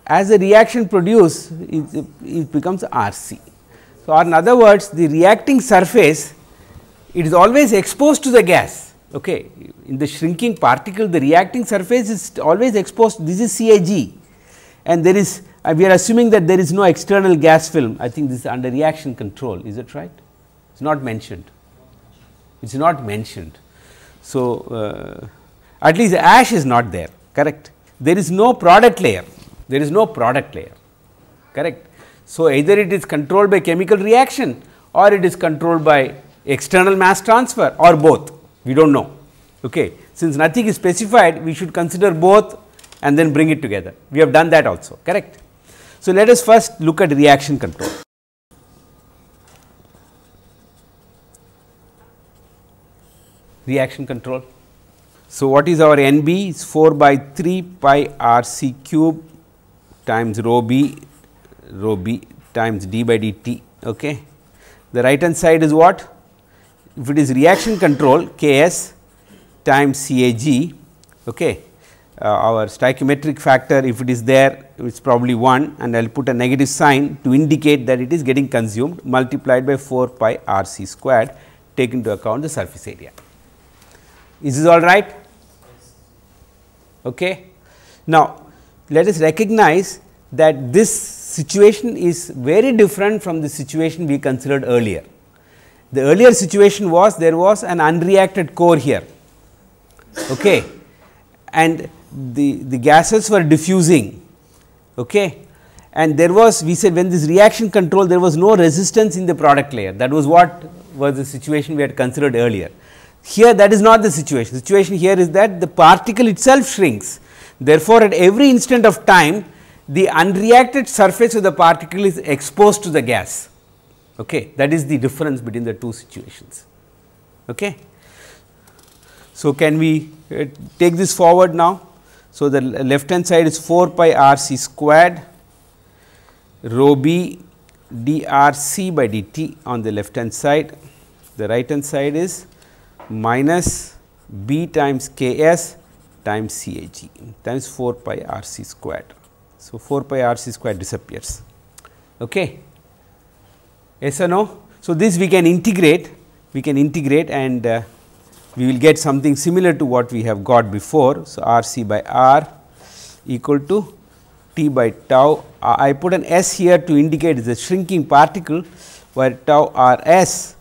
A: as the reaction produce it, it becomes R c. So, in other words the reacting surface it is always exposed to the gas okay. in the shrinking particle the reacting surface is always exposed. This is CAG and there is uh, we are assuming that there is no external gas film. I think this is under reaction control. Is it right? It is not mentioned. It is not mentioned. So, uh, at least ash is not there. Correct. There is no product layer. There is no product layer. Correct. So, either it is controlled by chemical reaction or it is controlled by external mass transfer or both we do not know. Okay. Since nothing is specified we should consider both and then bring it together we have done that also correct. So, let us first look at reaction control. Reaction control. So, what is our NB is 4 by 3 pi R C cube times rho b rho b times d by dt. Okay. The right hand side is what? If it is reaction control K s times C A g, okay. Uh, our stoichiometric factor if it is there it is probably 1 and I will put a negative sign to indicate that it is getting consumed multiplied by 4 pi R c squared take into account the surface area. Is this all right? Okay. Now, let us recognize that this situation is very different from the situation we considered earlier. The earlier situation was there was an unreacted core here okay. and the, the gases were diffusing okay. and there was we said when this reaction control there was no resistance in the product layer that was what was the situation we had considered earlier. Here that is not the situation, the situation here is that the particle itself shrinks. Therefore, at every instant of time the unreacted surface of the particle is exposed to the gas. Okay. That is the difference between the two situations. Okay. So, can we uh, take this forward now? So, the left hand side is 4 pi r c squared rho b d r c by dt on the left hand side. The right hand side is minus b times k s times c a g times 4 pi r c squared. So, 4 pi r c squared disappears. Okay. Yes or no? So, this we can integrate, we can integrate and uh, we will get something similar to what we have got before. So, r c by r equal to t by tau. I put an s here to indicate the shrinking particle, where tau r s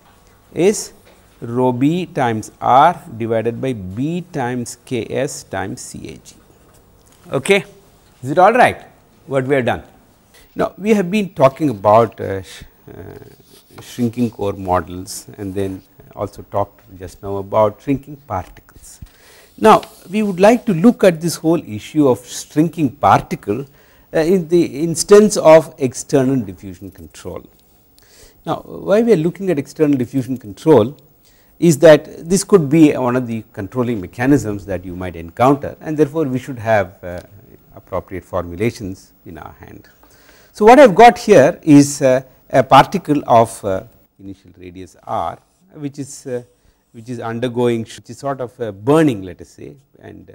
A: is rho b times r divided by b times k s times c a g. Okay. Is it all right what we have done? Now, we have been talking about uh, shrinking core models and then also talked just now about shrinking particles. Now, we would like to look at this whole issue of shrinking particle uh, in the instance of external diffusion control. Now, why we are looking at external diffusion control is that this could be one of the controlling mechanisms that you might encounter and therefore, we should have uh, appropriate formulations in our hand. So, what I have got here is uh, a particle of uh, initial radius r which is uh, which is undergoing which is sort of uh, burning let us say and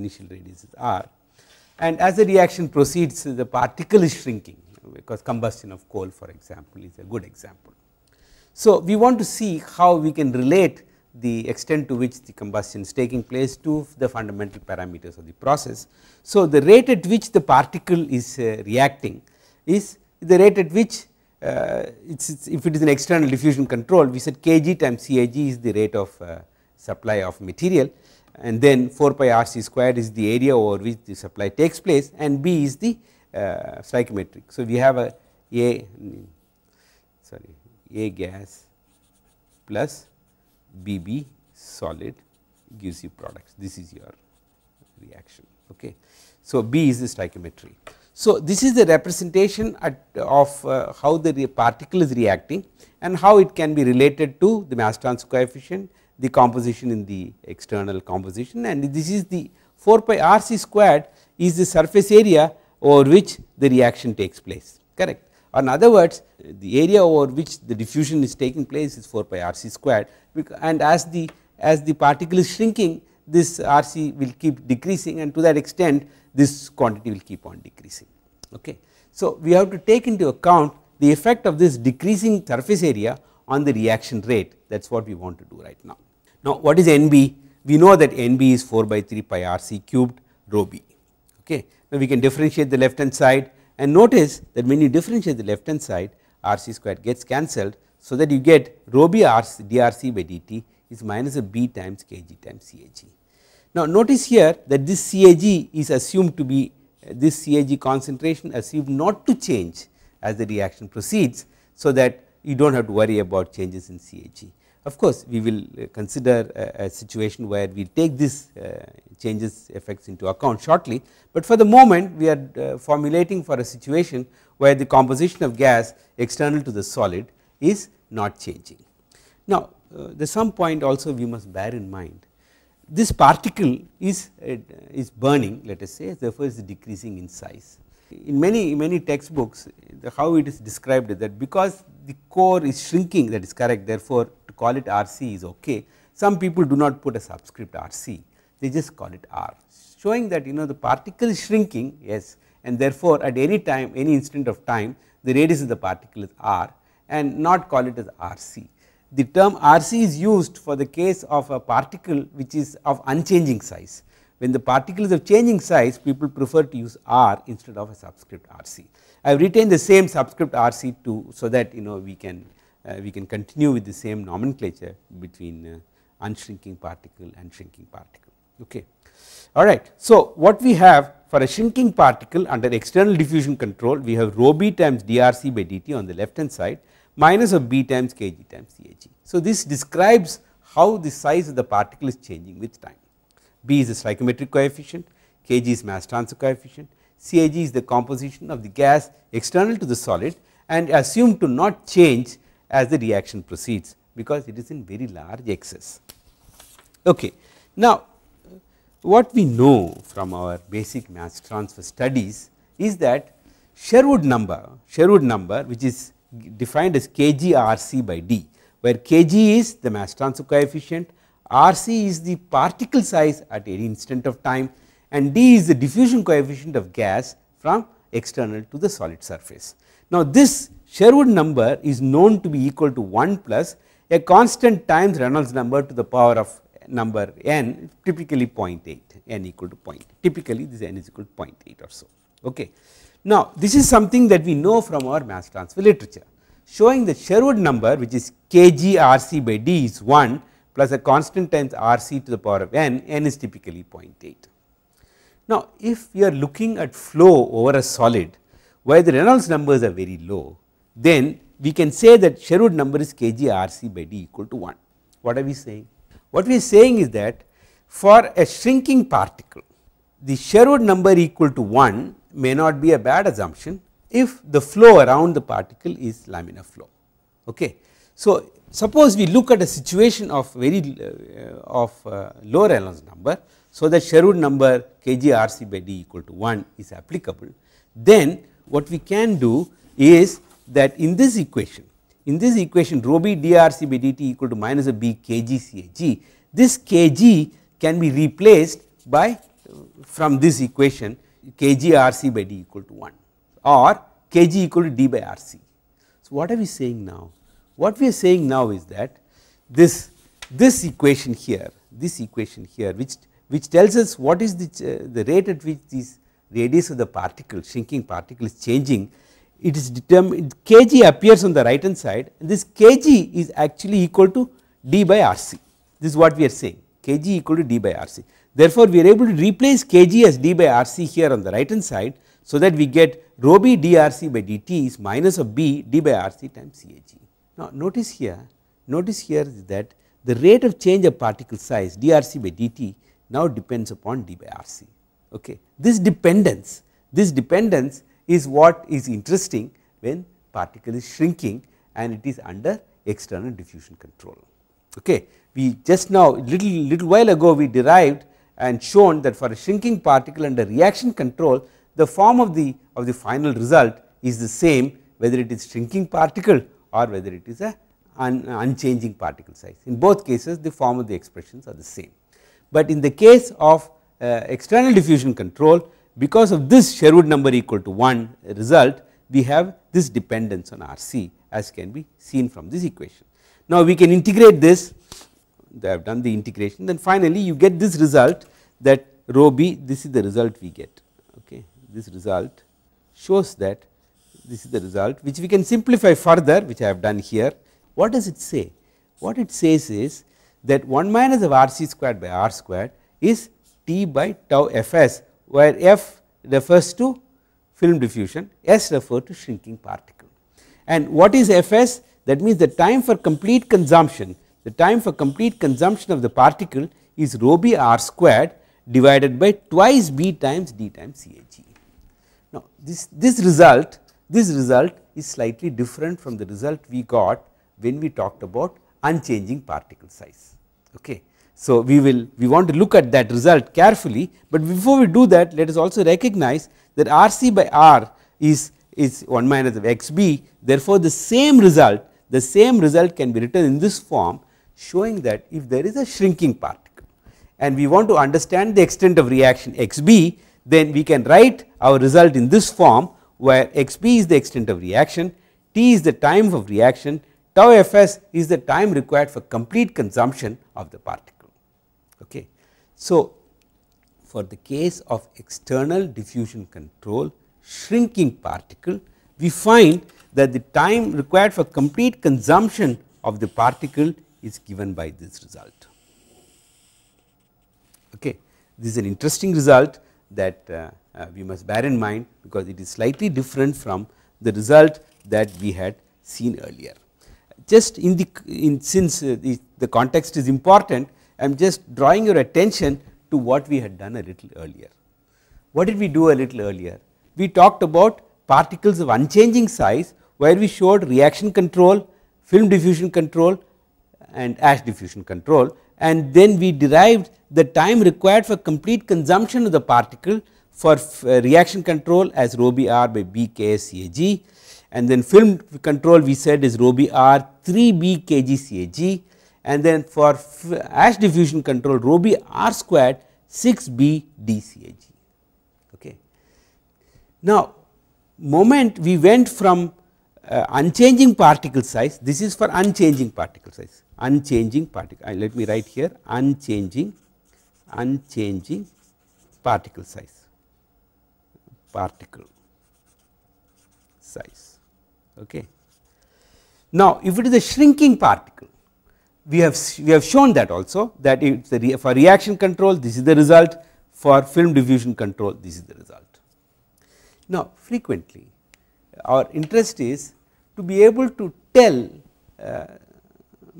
A: initial radius is r and as the reaction proceeds the particle is shrinking because combustion of coal for example is a good example. So, we want to see how we can relate the extent to which the combustion is taking place to the fundamental parameters of the process. So, the rate at which the particle is reacting is the rate at which it's, it's, if it is an external diffusion control we said kg times CAG is the rate of uh, supply of material and then 4 pi RC squared is the area over which the supply takes place and B is the uh, stoichiometric. So, we have a A sorry A gas plus BB solid gives you products this is your reaction. Okay. So, B is the stoichiometry. So, this is the representation at, of uh, how the particle is reacting and how it can be related to the mass transfer coefficient, the composition in the external composition and this is the 4 pi R c squared is the surface area over which the reaction takes place correct. Or in other words the area over which the diffusion is taking place is 4 pi R c squared and as the as the particle is shrinking this R c will keep decreasing and to that extent this quantity will keep on decreasing. Okay. So, we have to take into account the effect of this decreasing surface area on the reaction rate that is what we want to do right now. Now, what is NB? We know that NB is 4 by 3 pi RC cubed rho b. Okay. Now, we can differentiate the left hand side and notice that when you differentiate the left hand side RC squared gets cancelled. So, that you get rho b RC drc by dt is minus a b times kg times CAG. Now, notice here that this CAG is assumed to be this CAG concentration assumed not to change as the reaction proceeds. So, that you do not have to worry about changes in CAG. Of course, we will uh, consider a, a situation where we take this uh, changes effects into account shortly, but for the moment we are uh, formulating for a situation where the composition of gas external to the solid is not changing. Now, uh, there is some point also we must bear in mind this particle is uh, is burning let us say therefore, is decreasing in size. In many many textbooks how it is described that because the core is shrinking that is correct therefore, to call it RC is okay. Some people do not put a subscript RC they just call it R showing that you know the particle is shrinking yes and therefore, at any time any instant of time the radius of the particle is R and not call it as RC the term RC is used for the case of a particle which is of unchanging size. When the particle is of changing size people prefer to use R instead of a subscript RC. I have retained the same subscript RC too, so that you know we can uh, we can continue with the same nomenclature between uh, unshrinking particle and shrinking particle. Okay. All right. So, what we have for a shrinking particle under external diffusion control we have rho b times drc by dt on the left hand side minus of b times kg times Cag. So, this describes how the size of the particle is changing with time. B is the stoichiometric coefficient, Kg is mass transfer coefficient, Cag is the composition of the gas external to the solid and assumed to not change as the reaction proceeds because it is in very large excess. Okay. Now, what we know from our basic mass transfer studies is that Sherwood number, Sherwood number which is defined as kg RC by d, where kg is the mass transfer coefficient, RC is the particle size at any instant of time and d is the diffusion coefficient of gas from external to the solid surface. Now, this Sherwood number is known to be equal to 1 plus a constant times Reynolds number to the power of number n typically 0.8 n equal to 0.8 typically this n is equal to 0.8 or so. Okay. Now, this is something that we know from our mass transfer literature showing the Sherwood number which is kg RC by d is 1 plus a constant times RC to the power of n, n is typically 0.8. Now, if we are looking at flow over a solid where the Reynolds numbers are very low, then we can say that Sherwood number is kg RC by d equal to 1. What are we saying? What we are saying is that for a shrinking particle, the Sherwood number equal to 1 may not be a bad assumption if the flow around the particle is laminar flow. Okay. So, suppose we look at a situation of very uh, of uh, low Reynolds number, so that Sherwood number kgrc by d equal to 1 is applicable, then what we can do is that in this equation, in this equation rho b drc by dt equal to minus a b kg cag, this kg can be replaced by uh, from this equation kg RC by d equal to 1 or kg equal to d by RC. So, what are we saying now? What we are saying now is that this this equation here, this equation here which which tells us what is the, uh, the rate at which this radius of the particle shrinking particle is changing. It is determined kg appears on the right hand side. And this kg is actually equal to d by RC this is what we are saying. Kg equal to d by RC Therefore, we are able to replace Kg as d by Rc here on the right hand side, so that we get rho b drc by dt is minus of b d by Rc times Cag. Now, notice here, notice here that the rate of change of particle size drc by dt now depends upon d by Rc. Okay. This dependence, this dependence is what is interesting when particle is shrinking and it is under external diffusion control. Okay. We just now little little while ago we derived and shown that for a shrinking particle under reaction control the form of the of the final result is the same whether it is shrinking particle or whether it is a un, unchanging particle size. In both cases the form of the expressions are the same. But in the case of uh, external diffusion control because of this Sherwood number equal to 1 result we have this dependence on RC as can be seen from this equation. Now, we can integrate this they have done the integration then finally you get this result that rho b this is the result we get okay this result shows that this is the result which we can simplify further which I have done here what does it say what it says is that 1 minus of R c squared by R squared is T by tau Fs where F refers to film diffusion, S refer to shrinking particle. And what is Fs? That means the time for complete consumption, the time for complete consumption of the particle is rho b r squared divided by twice b times d times CAG. Now, this, this result, this result is slightly different from the result we got when we talked about unchanging particle size. Okay. So, we will we want to look at that result carefully, but before we do that let us also recognize that R c by R is is 1 minus of x b therefore, the same result the same result can be written in this form showing that if there is a shrinking particle and we want to understand the extent of reaction x b then we can write our result in this form where x b is the extent of reaction, t is the time of reaction, tau f s is the time required for complete consumption of the particle. Okay. So, for the case of external diffusion control shrinking particle, we find that the time required for complete consumption of the particle is given by this result. Okay. This is an interesting result that uh, uh, we must bear in mind because it is slightly different from the result that we had seen earlier. Just in the in since uh, the, the context is important, I am just drawing your attention to what we had done a little earlier. What did we do a little earlier? We talked about particles of unchanging size where we showed reaction control, film diffusion control and ash diffusion control and then we derived the time required for complete consumption of the particle for uh, reaction control as rho b r by b k s c a g and then film control we said is rho b r 3 b k g c a g and then for ash diffusion control rho b r squared 6 b d c a g. Okay. Now, moment we went from uh, unchanging particle size this is for unchanging particle size unchanging particle. Let me write here unchanging unchanging particle size. Particle size. Okay. Now if it is a shrinking particle we have we have shown that also that re for reaction control this is the result. For film diffusion control this is the result. Now frequently our interest is to be able to tell uh,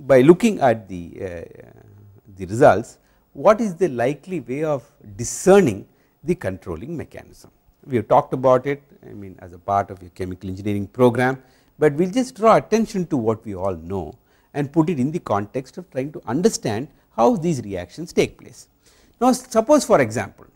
A: by looking at the uh, the results what is the likely way of discerning the controlling mechanism. We have talked about it I mean as a part of your chemical engineering program, but we will just draw attention to what we all know and put it in the context of trying to understand how these reactions take place. Now, suppose for example,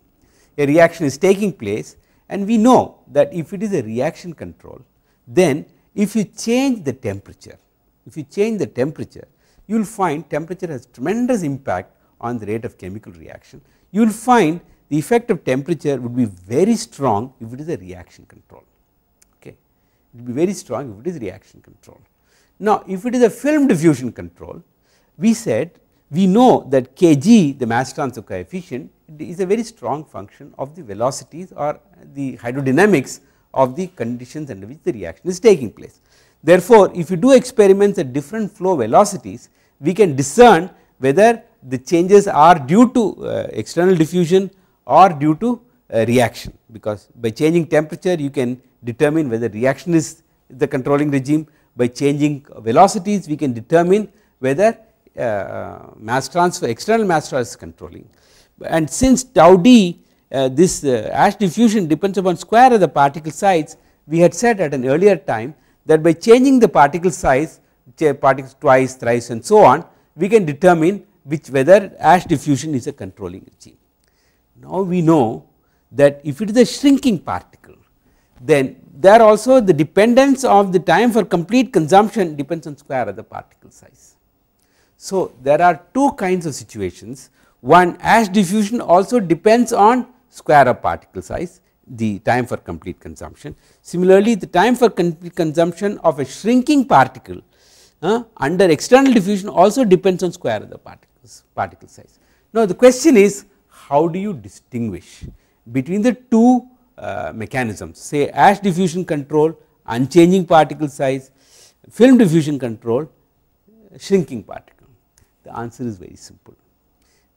A: a reaction is taking place and we know that if it is a reaction control, then if you change the temperature, if you change the temperature, you will find temperature has tremendous impact on the rate of chemical reaction. You will find the effect of temperature would be very strong if it is a reaction control, okay. it will be very strong if it is reaction control. Now, if it is a film diffusion control, we said we know that kg the mass transfer coefficient is a very strong function of the velocities or the hydrodynamics of the conditions under which the reaction is taking place. Therefore, if you do experiments at different flow velocities, we can discern whether the changes are due to uh, external diffusion or due to uh, reaction, because by changing temperature you can determine whether reaction is the controlling regime, by changing velocities we can determine whether uh, mass transfer external mass transfer is controlling. And since tau d uh, this uh, ash diffusion depends upon square of the particle size, we had said at an earlier time that by changing the particle size particles twice, thrice and so on, we can determine which whether ash diffusion is a controlling regime. Now we know that if it is a shrinking particle, then there also the dependence of the time for complete consumption depends on square of the particle size. So there are two kinds of situations, one ash diffusion also depends on square of particle size the time for complete consumption. Similarly, the time for complete consumption of a shrinking particle uh, under external diffusion also depends on square of the particles particle size. Now, the question is how do you distinguish between the two uh, mechanisms say ash diffusion control unchanging particle size film diffusion control shrinking particle the answer is very simple.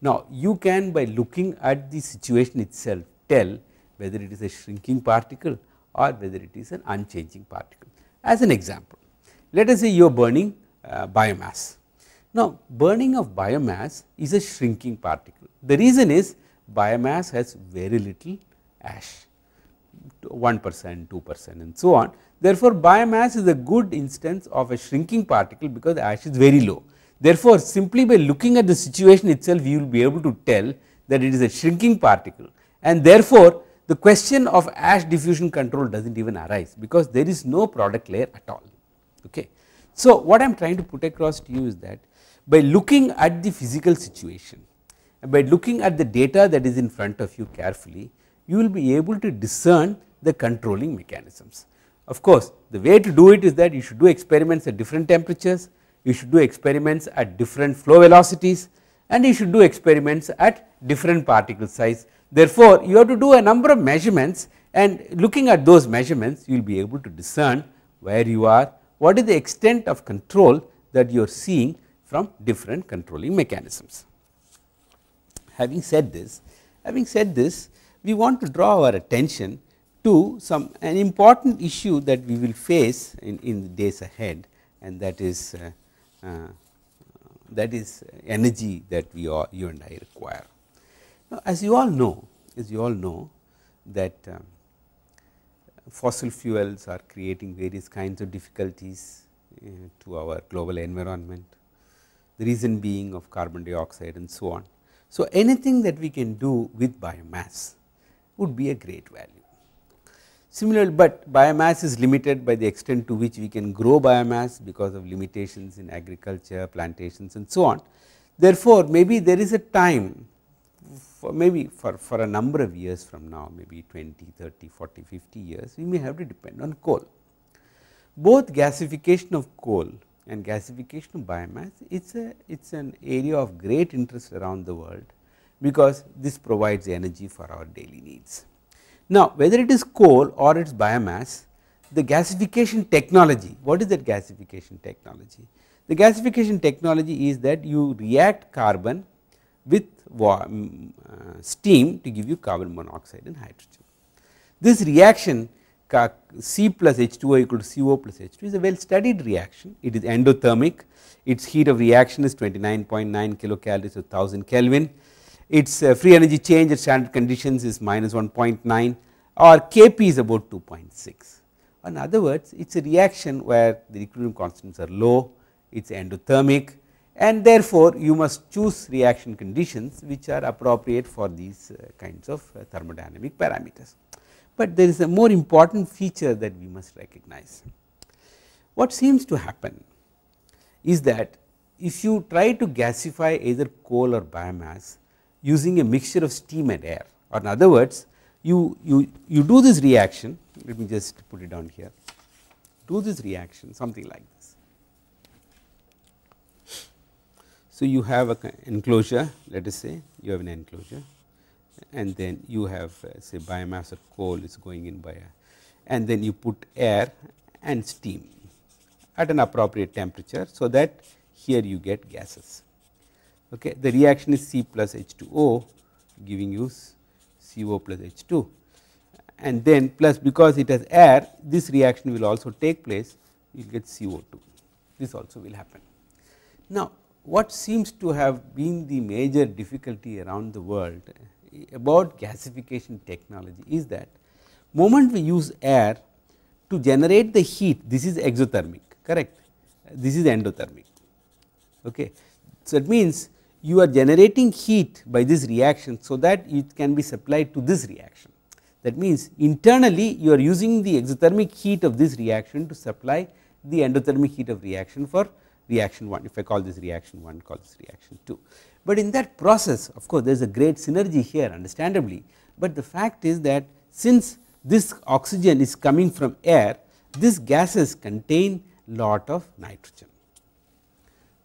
A: Now, you can by looking at the situation itself tell whether it is a shrinking particle or whether it is an unchanging particle. As an example, let us say you are burning uh, biomass. Now, burning of biomass is a shrinking particle. The reason is biomass has very little ash 1 percent, 2 percent and so on. Therefore, biomass is a good instance of a shrinking particle because ash is very low. Therefore, simply by looking at the situation itself you will be able to tell that it is a shrinking particle and therefore, the question of ash diffusion control does not even arise because there is no product layer at all. Okay. So, what I am trying to put across to you is that by looking at the physical situation, and by looking at the data that is in front of you carefully, you will be able to discern the controlling mechanisms. Of course, the way to do it is that you should do experiments at different temperatures, you should do experiments at different flow velocities and you should do experiments at different particle size. Therefore, you have to do a number of measurements and looking at those measurements you will be able to discern where you are, what is the extent of control that you are seeing from different controlling mechanisms. Having said this, having said this we want to draw our attention to some an important issue that we will face in, in the days ahead and that is uh, uh, that is energy that we all you and I require. Now, as you all know as you all know that um, fossil fuels are creating various kinds of difficulties uh, to our global environment, the reason being of carbon dioxide and so on. So, anything that we can do with biomass would be a great value. Similarly, but biomass is limited by the extent to which we can grow biomass because of limitations in agriculture, plantations and so on. Therefore, maybe there is a time for maybe for, for a number of years from now maybe 20, 30, 40, 50 years we may have to depend on coal. Both gasification of coal and gasification of biomass it is a it is an area of great interest around the world because this provides energy for our daily needs. Now, whether it is coal or it is biomass, the gasification technology, what is that gasification technology? The gasification technology is that you react carbon with mm, uh, steam to give you carbon monoxide and hydrogen. This reaction C plus H2O equal to CO plus H2 is a well studied reaction, it is endothermic, its heat of reaction is 29.9 kilocalories per 1000 Kelvin its uh, free energy change at standard conditions is minus 1.9 or Kp is about 2.6. In other words, it is a reaction where the equilibrium constants are low, it is endothermic and therefore, you must choose reaction conditions which are appropriate for these uh, kinds of uh, thermodynamic parameters. But there is a more important feature that we must recognize. What seems to happen is that if you try to gasify either coal or biomass, using a mixture of steam and air or in other words you, you, you do this reaction let me just put it down here do this reaction something like this. So, you have a enclosure let us say you have an enclosure and then you have uh, say biomass or coal is going in by a and then you put air and steam at an appropriate temperature. So, that here you get gases okay. the reaction is C plus H2O giving you CO plus H2 and then plus because it has air this reaction will also take place you will get CO2 this also will happen. Now, what seems to have been the major difficulty around the world about gasification technology is that moment we use air to generate the heat this is exothermic correct this is endothermic okay. So, it means you are generating heat by this reaction so that it can be supplied to this reaction. That means, internally you are using the exothermic heat of this reaction to supply the endothermic heat of reaction for reaction 1 if I call this reaction 1 call this reaction 2. But in that process of course, there is a great synergy here understandably, but the fact is that since this oxygen is coming from air these gases contain lot of nitrogen.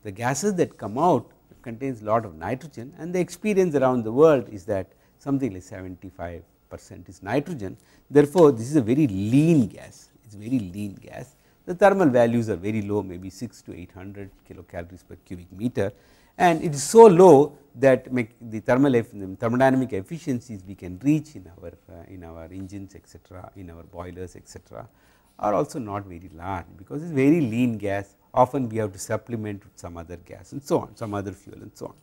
A: The gases that come out contains lot of nitrogen and the experience around the world is that something like 75 percent is nitrogen. Therefore, this is a very lean gas, it is very lean gas. The thermal values are very low maybe 6 to 800 kilocalories per cubic meter and it is so low that the thermal the thermodynamic efficiencies we can reach in our uh, in our engines etc., in our boilers etc., are also not very large because it is very lean gas often we have to supplement with some other gas and so on some other fuel and so on.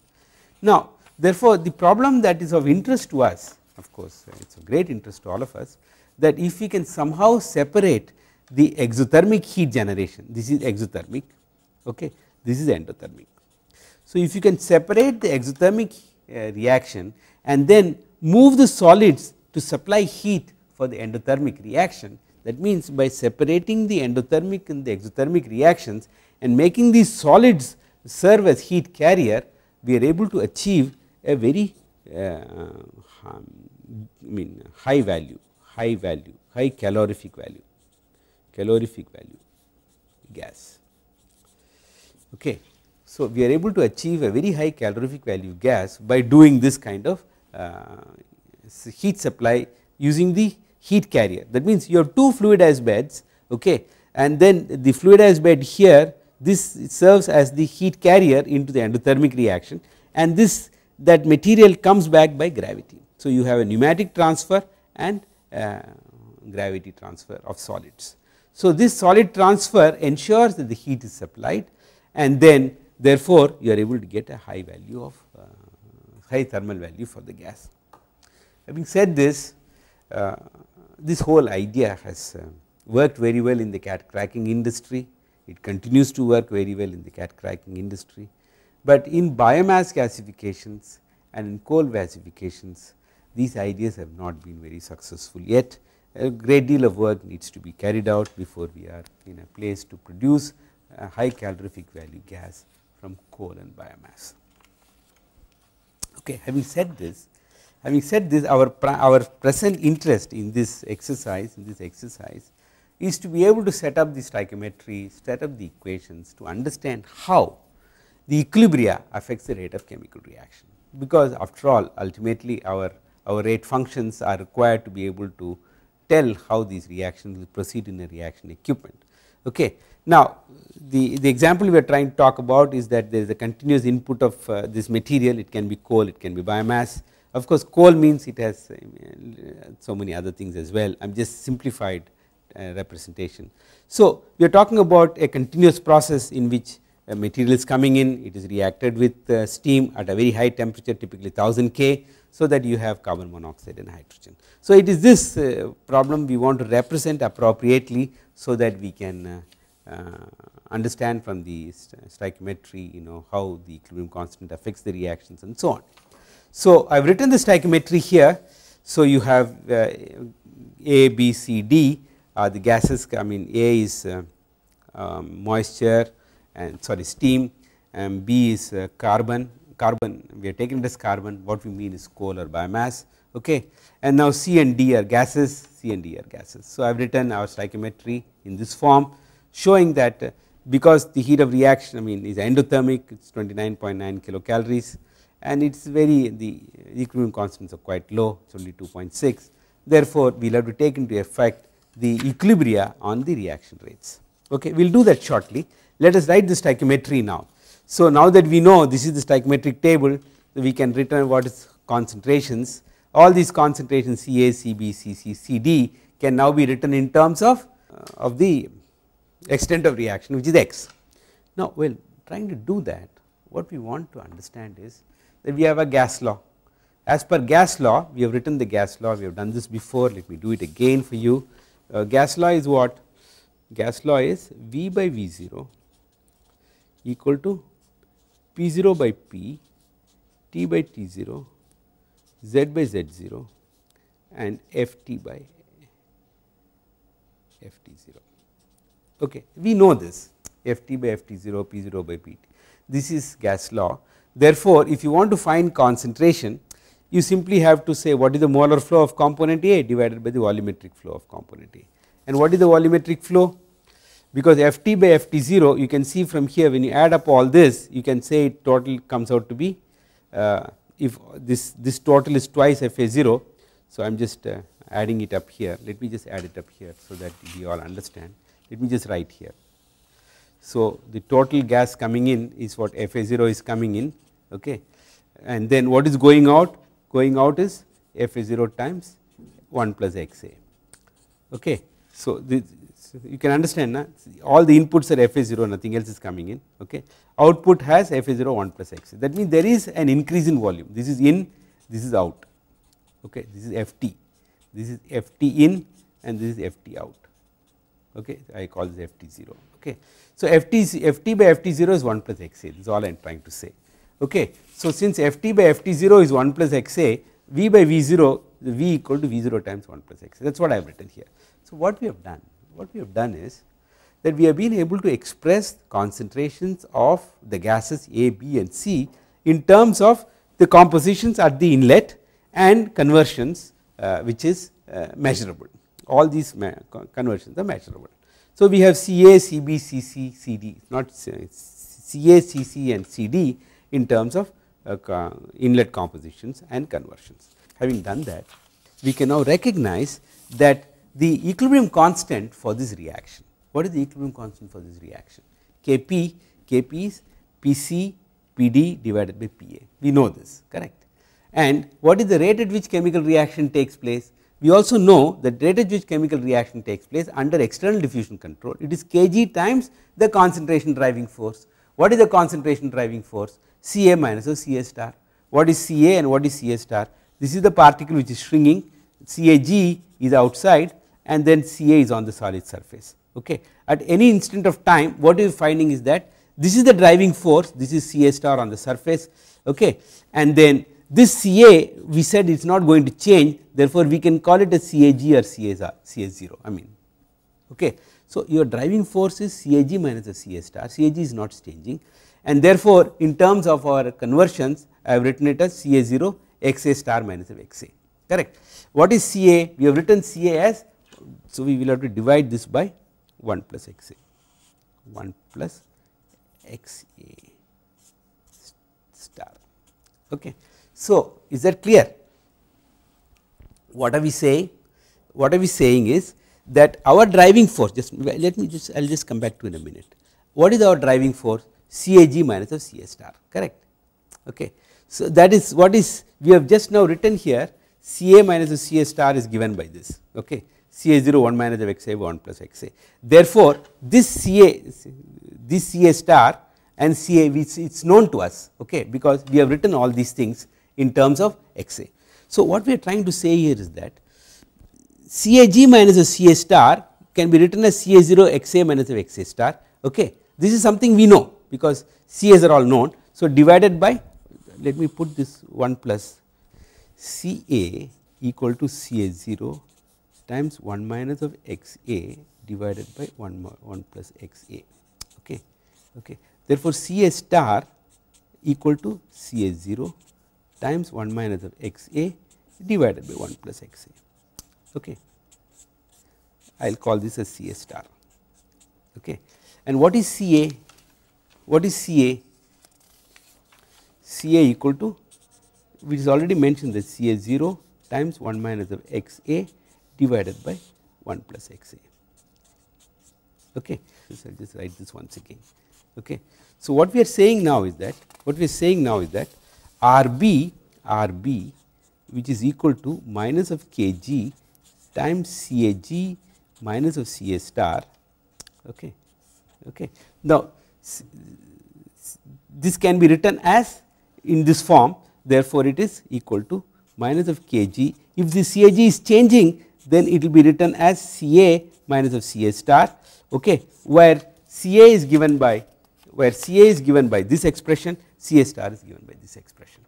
A: Now therefore, the problem that is of interest to us of course, it is of great interest to all of us that if we can somehow separate the exothermic heat generation. This is exothermic okay? This is endothermic. So, if you can separate the exothermic uh, reaction and then move the solids to supply heat for the endothermic reaction that means by separating the endothermic and the exothermic reactions and making these solids serve as heat carrier we are able to achieve a very uh, um, I mean high value high value high calorific value calorific value gas okay so, we are able to achieve a very high calorific value gas by doing this kind of uh, heat supply using the heat carrier. That means, you have two fluidized beds okay, and then the fluidized bed here this serves as the heat carrier into the endothermic reaction and this that material comes back by gravity. So, you have a pneumatic transfer and uh, gravity transfer of solids. So, this solid transfer ensures that the heat is supplied and then therefore, you are able to get a high value of uh, high thermal value for the gas. Having said this, uh, this whole idea has uh, worked very well in the cat cracking industry, it continues to work very well in the cat cracking industry, but in biomass gasifications and in coal gasifications these ideas have not been very successful yet a great deal of work needs to be carried out before we are in a place to produce a high calorific value gas from coal and biomass. Okay, having said this, having said this our, our present interest in this exercise, in this exercise is to be able to set up the stoichiometry, set up the equations to understand how the equilibria affects the rate of chemical reaction, because after all ultimately our, our rate functions are required to be able to tell how these reactions will proceed in a reaction equipment. Okay. Now, the, the example we are trying to talk about is that there is a continuous input of uh, this material, it can be coal, it can be biomass. Of course, coal means it has uh, so many other things as well, I am just simplified uh, representation. So, we are talking about a continuous process in which material is coming in, it is reacted with uh, steam at a very high temperature typically 1000 K, so that you have carbon monoxide and hydrogen. So, it is this uh, problem we want to represent appropriately, so that we can uh, uh, understand from the stoichiometry you know how the equilibrium constant affects the reactions and so on. So, I have written the stoichiometry here. So, you have uh, A, B, C, D are the gases I mean A is um, moisture and sorry steam and B is uh, carbon, carbon we are taking this carbon what we mean is coal or biomass okay? And now C and D are gases C and D are gases. So, I have written our stoichiometry in this form showing that uh, because the heat of reaction I mean is endothermic it is 29.9 kilocalories and it is very the equilibrium constants are quite low it is only 2.6 therefore we will have to take into effect the equilibria on the reaction rates. Okay we will do that shortly. Let us write the stoichiometry now so now that we know this is the stoichiometric table we can return what is concentrations all these concentrations Ca, Cb, Cc, Cd can now be written in terms of uh, of the extent of reaction which is x. Now, well trying to do that what we want to understand is that we have a gas law. As per gas law we have written the gas law we have done this before let me do it again for you. Uh, gas law is what? Gas law is V by V0 equal to P0 by P, T by T0, Z by Z0 and Ft by Ft0 okay we know this ft by ft0 p0 by pt this is gas law. Therefore if you want to find concentration you simply have to say what is the molar flow of component A divided by the volumetric flow of component A. And what is the volumetric flow because ft by ft0 you can see from here when you add up all this you can say total comes out to be uh, if this this total is twice fa0 so I am just uh, adding it up here. Let me just add it up here so that we all understand. Let me just write here. So, the total gas coming in is what Fa0 is coming in okay? And then what is going out? Going out is f a 0 times 1 plus x a okay? So this, you can understand na? all the inputs are f a 0 nothing else is coming in okay output has f a 0 1 plus x that means there is an increase in volume this is in this is out okay this is f t this is f t in and this is f t out okay I call this f t 0 okay. So Ft Ft by f t 0 is 1 plus x a this is all I am trying to say okay. So since f t by f t 0 is 1 plus x a v by v 0 v equal to v 0 times 1 plus x a that is what I have written here. So what we have done what we have done is that we have been able to express concentrations of the gases A, B and C in terms of the compositions at the inlet and conversions uh, which is uh, measurable all these conversions are measurable. So we have Ca, Cb, Cc, Cd not Ca, Cc and Cd in terms of uh, inlet compositions and conversions. Having done that we can now recognize that the equilibrium constant for this reaction. What is the equilibrium constant for this reaction? Kp, Kp is Pc Pd divided by Pa. We know this correct. And what is the rate at which chemical reaction takes place? We also know that rate at which chemical reaction takes place under external diffusion control. It is Kg times the concentration driving force. What is the concentration driving force? Ca minus of Ca star. What is Ca and what is Ca star? This is the particle which is shrinking. Cag is outside and then Ca is on the solid surface. Okay. At any instant of time what you are finding is that this is the driving force this is Ca star on the surface okay. and then this Ca we said it is not going to change therefore, we can call it a CAG or CA0 I mean okay. So, your driving force is CAG minus a CA star CAG is not changing and therefore, in terms of our conversions I have written it as CA0 XA star minus of XA correct. What is CA? We have written CA as so we will have to divide this by 1 plus XA 1 plus XA star okay. So, is that clear? What are we saying? What are we saying is that our driving force just let me just I will just come back to in a minute. What is our driving force? CAG minus of CA star correct. Okay. So, that is what is we have just now written here CA minus of CA star is given by this okay. CA 0 1 minus of XA 1 plus XA. Therefore, this CA this CA star and CA which it is known to us okay because we have written all these things in terms of XA. So, what we are trying to say here is that CAG minus of CA star can be written as CA 0 XA minus of XA star okay. This is something we know because CAs are all known. So, divided by let me put this 1 plus CA equal to CA 0 times 1 minus of XA divided by 1 1 plus XA okay okay. Therefore, CA star equal to CA 0 times 1 minus of x a divided by 1 plus x a. Okay. I will call this as C a star. Okay. And what is C a? What is C a? C a equal to which is already mentioned that C a 0 times 1 minus of x a divided by 1 plus x a. Okay. So, I will just write this once again. Okay. So, what we are saying now is that what we are saying now is that RB RB which is equal to minus of Kg times CAG minus of CA star okay okay now this can be written as in this form therefore it is equal to minus of Kg if the CAG is changing then it will be written as Ca minus of Ca star okay where Ca is given by where Ca is given by this expression Ca star is given by this expression.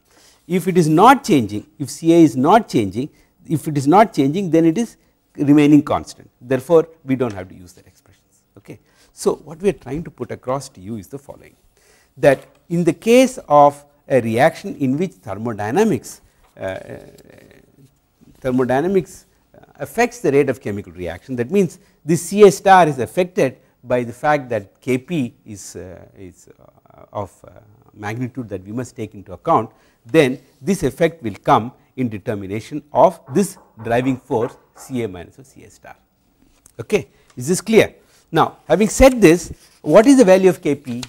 A: If it is not changing, if Ca is not changing, if it is not changing then it is remaining constant therefore, we do not have to use that expressions. Okay. So, what we are trying to put across to you is the following that in the case of a reaction in which thermodynamics uh, thermodynamics affects the rate of chemical reaction. That means this Ca star is affected by the fact that Kp is, uh, is uh, of uh, magnitude that we must take into account. Then this effect will come in determination of this driving force Ca minus of Ca star. Okay? Is this clear? Now having said this what is the value of Kp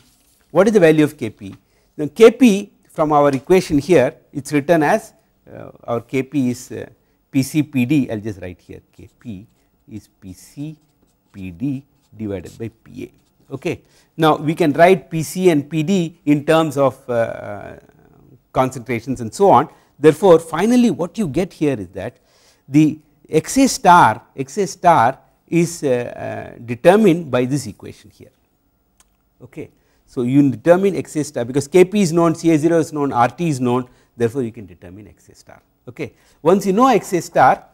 A: what is the value of Kp now Kp from our equation here it is written as uh, our Kp is uh, PCPD I will just write here Kp is PCPD divided by Pa. Okay. Now, we can write PC and PD in terms of uh, concentrations and so on. Therefore, finally, what you get here is that the XA star XA star is uh, uh, determined by this equation here. Okay. So, you determine XA star because Kp is known, Ca0 is known, RT is known therefore, you can determine XA star. Okay. Once you know XA star,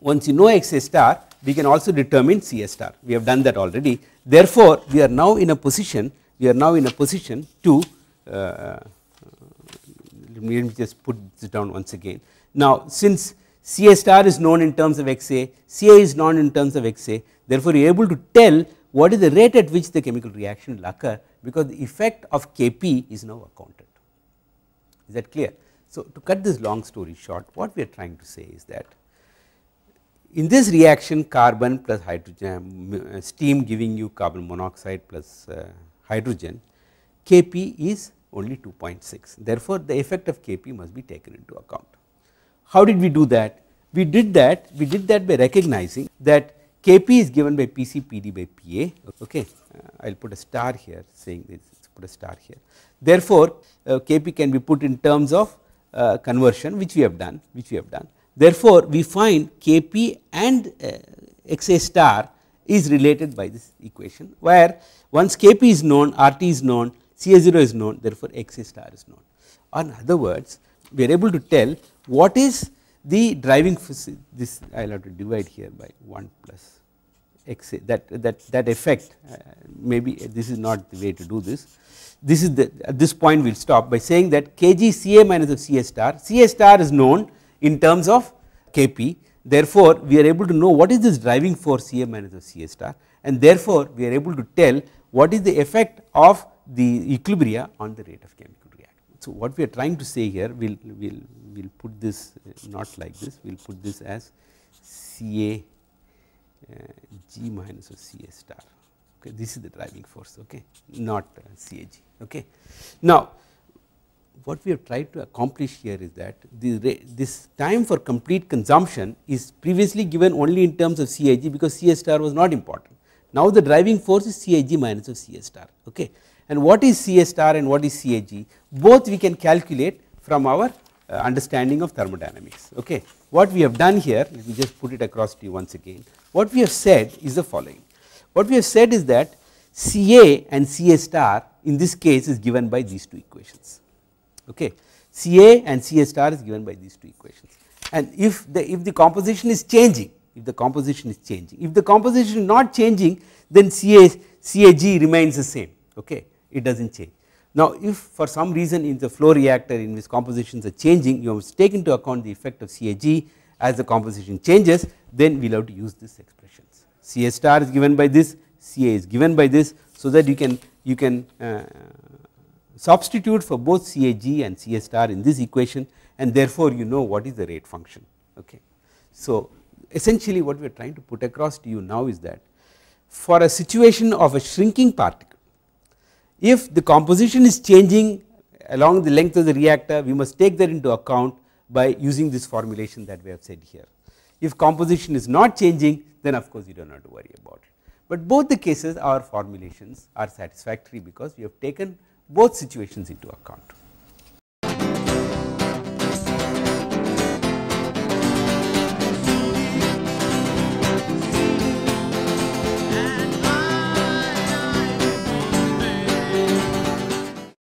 A: once you know XA star we can also determine CS star we have done that already. Therefore, we are now in a position we are now in a position to uh, let me just put this down once again. Now, since CA star is known in terms of XA, CA is known in terms of XA therefore, you are able to tell what is the rate at which the chemical reaction will occur because the effect of Kp is now accounted is that clear. So, to cut this long story short what we are trying to say is that in this reaction carbon plus hydrogen uh, steam giving you carbon monoxide plus uh, hydrogen Kp is only 2.6 therefore, the effect of Kp must be taken into account. How did we do that? We did that we did that by recognizing that Kp is given by Pc Pd by Pa okay. Uh, I will put a star here saying this put a star here. Therefore, uh, Kp can be put in terms of uh, conversion which we have done which we have done Therefore, we find Kp and uh, Xa star is related by this equation where once Kp is known, RT is known, Ca0 is known therefore, Xa star is known. Or in other words we are able to tell what is the driving this I will have to divide here by 1 plus that that that effect uh, maybe this is not the way to do this. This is the at this point we will stop by saying that Kg Ca minus of Ca star, Ca star is known in terms of Kp. Therefore, we are able to know what is this driving force Ca minus of Ca star and therefore, we are able to tell what is the effect of the equilibria on the rate of chemical reaction. So, what we are trying to say here we will we'll, we'll put this not like this we will put this as Ca uh, G minus of Ca star okay this is the driving force okay not uh, Cag okay. Now, what we have tried to accomplish here is that this time for complete consumption is previously given only in terms of CIG because C star was not important. Now, the driving force is CAG minus of C star okay. and what is C star and what is CAG both we can calculate from our uh, understanding of thermodynamics. Okay. What we have done here let me just put it across to you once again. What we have said is the following. What we have said is that Ca and Ca star in this case is given by these two equations. Okay. Ca and Ca star is given by these two equations. And if the if the composition is changing if the composition is changing if the composition is not changing then Ca Cag remains the same. Okay. It does not change. Now if for some reason in the flow reactor in which compositions are changing you must take into account the effect of Cag as the composition changes then we will have to use this expressions Ca star is given by this Ca is given by this so that you can you can uh, substitute for both CAG and CA star in this equation and therefore, you know what is the rate function. Okay. So, essentially what we are trying to put across to you now is that for a situation of a shrinking particle, if the composition is changing along the length of the reactor, we must take that into account by using this formulation that we have said here. If composition is not changing, then of course you do not have to worry about it. But both the cases our formulations are satisfactory because we have taken both situations into account.